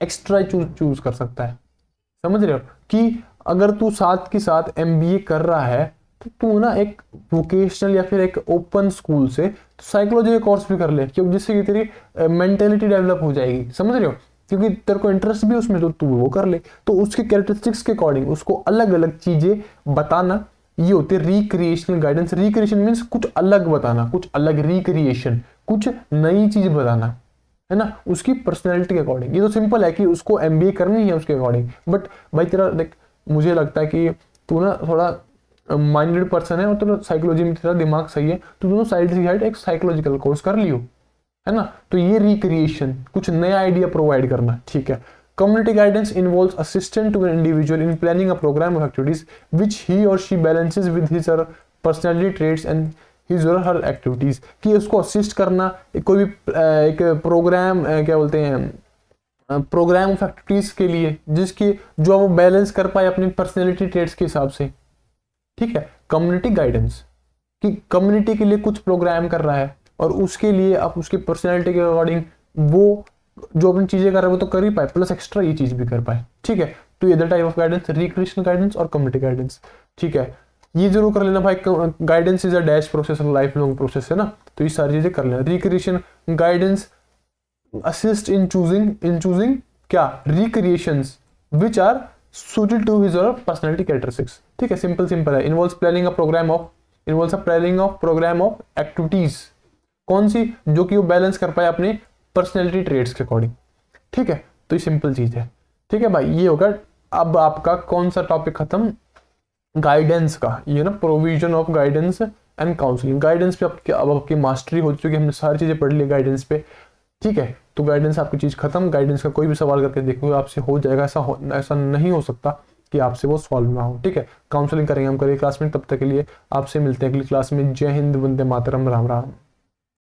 Speaker 1: एक्स्ट्रा चूज़ चूज़ कर सकता है। समझ रहे हो? कि अगर तू साथ के साथ एमबीए कर रहा है तो तू ना एक वोकेशनल या फिर एक ओपन स्कूल से साइकोलॉजी का कोर्स भी कर ले, क्योंकि जिससे कि तेरी मेंटेलिटी डेवलप हो जाएगी। समझ रहे हो? क्योंकि तेरे को इंटरेस्ट भी उसमें तो तू वो कर ले। तो उसके कैरेक्टरिस्टिक्स के अकॉर्डिंग उसको अलग अलग चीज़ें बताना, ये होती है रिक्रिएशनल गाइडेंस रिक्रिएशन मीन्स कुछ अलग बताना, कुछ अलग रिक्रिएशन कुछ नई चीज़ बताना, है ना? उसकी पर्सनैलिटी के अकॉर्डिंग ये तो सिंपल है कि उसको एम करनी है उसके अकॉर्डिंग बट भाई तेरा, देख, मुझे लगता है कि तू ना थोड़ा माइंडेड पर्सन है, और साइकोलॉजी में तेरा दिमाग सही है तो दोनों साइड से साइड एक साइकोलॉजिकल कोर्स कर लियो, है ना? तो ये रिक्रिएशन कुछ नया आइडिया प्रोवाइड करना, ठीक है? Community guidance involve assistant to individual in planning a programme of activities which he और शी बैलेंसेज विद हिज और पर्सनैलिटी ट्रेड्स एंड हिज और हर एक्टिविटीज़ कि उसको असिस्ट करना, कोई भी एक प्रोग्राम क्या बोलते हैं प्रोग्राम ऑफ़ एक्टिविटीज़ के लिए, जिसकी जो वो बैलेंस कर पाए अपनी पर्सनैलिटी ट्रेड्स के हिसाब से। ठीक है? कम्युनिटी गाइडेंस कि कम्युनिटी के लिए कुछ प्रोग्राम कर रहा है और उसके लिए आप उसकी पर्सनैलिटी के अकॉर्डिंग वो जो अपनी चीज़ें कर रहे हैं, वो तो कर ही पाए प्लस एक्स्ट्रा ये चीज़ भी कर पाए। ठीक है? तो ये type of guidance recreational guidance और कम्युनिटी गाइडेंस ठीक है? ये ज़रूर कर लेना भाई guidance is a dash process lifelong process है ना? तो ये सारी चीज़ें कर लेना। Recreation guidance assist in choosing in choosing क्या? Recreation which are to his or personality characteristics ठीक है सिंपल सिंपल है। Involve planning a programme of involve a planning of programme of activities कौन सी? जो कि वो बैलेंस कर पाए अपने पर्सनैलिटी ट्रेड्स के अकॉर्डिंग ठीक है तो ये सिंपल चीज़ है। ठीक है भाई, ये होगा अब आपका कौन सा टॉपिक खत्म? गाइडेंस का। ये ना provision of guidance and counselling guidance पे आपकी, अब आपकी मास्टरी हो चुकी है, हमने सारी चीज़ें पढ़ ली गाइडेंस पे। ठीक है तो गाइडेंस आपकी चीज़ खत्म। गाइडेंस का कोई भी सवाल करके देखो, आपसे हो जाएगा, ऐसा हो, ऐसा नहीं हो सकता। कि आपसे वो सॉल्व ना हो। ठीक है? काउंसलिंग करेंगे हम करेंगे क्लास में तब तक के लिए आपसे मिलते हैं अगली क्लास में। जय हिंद, वंदे मातरम, राम राम।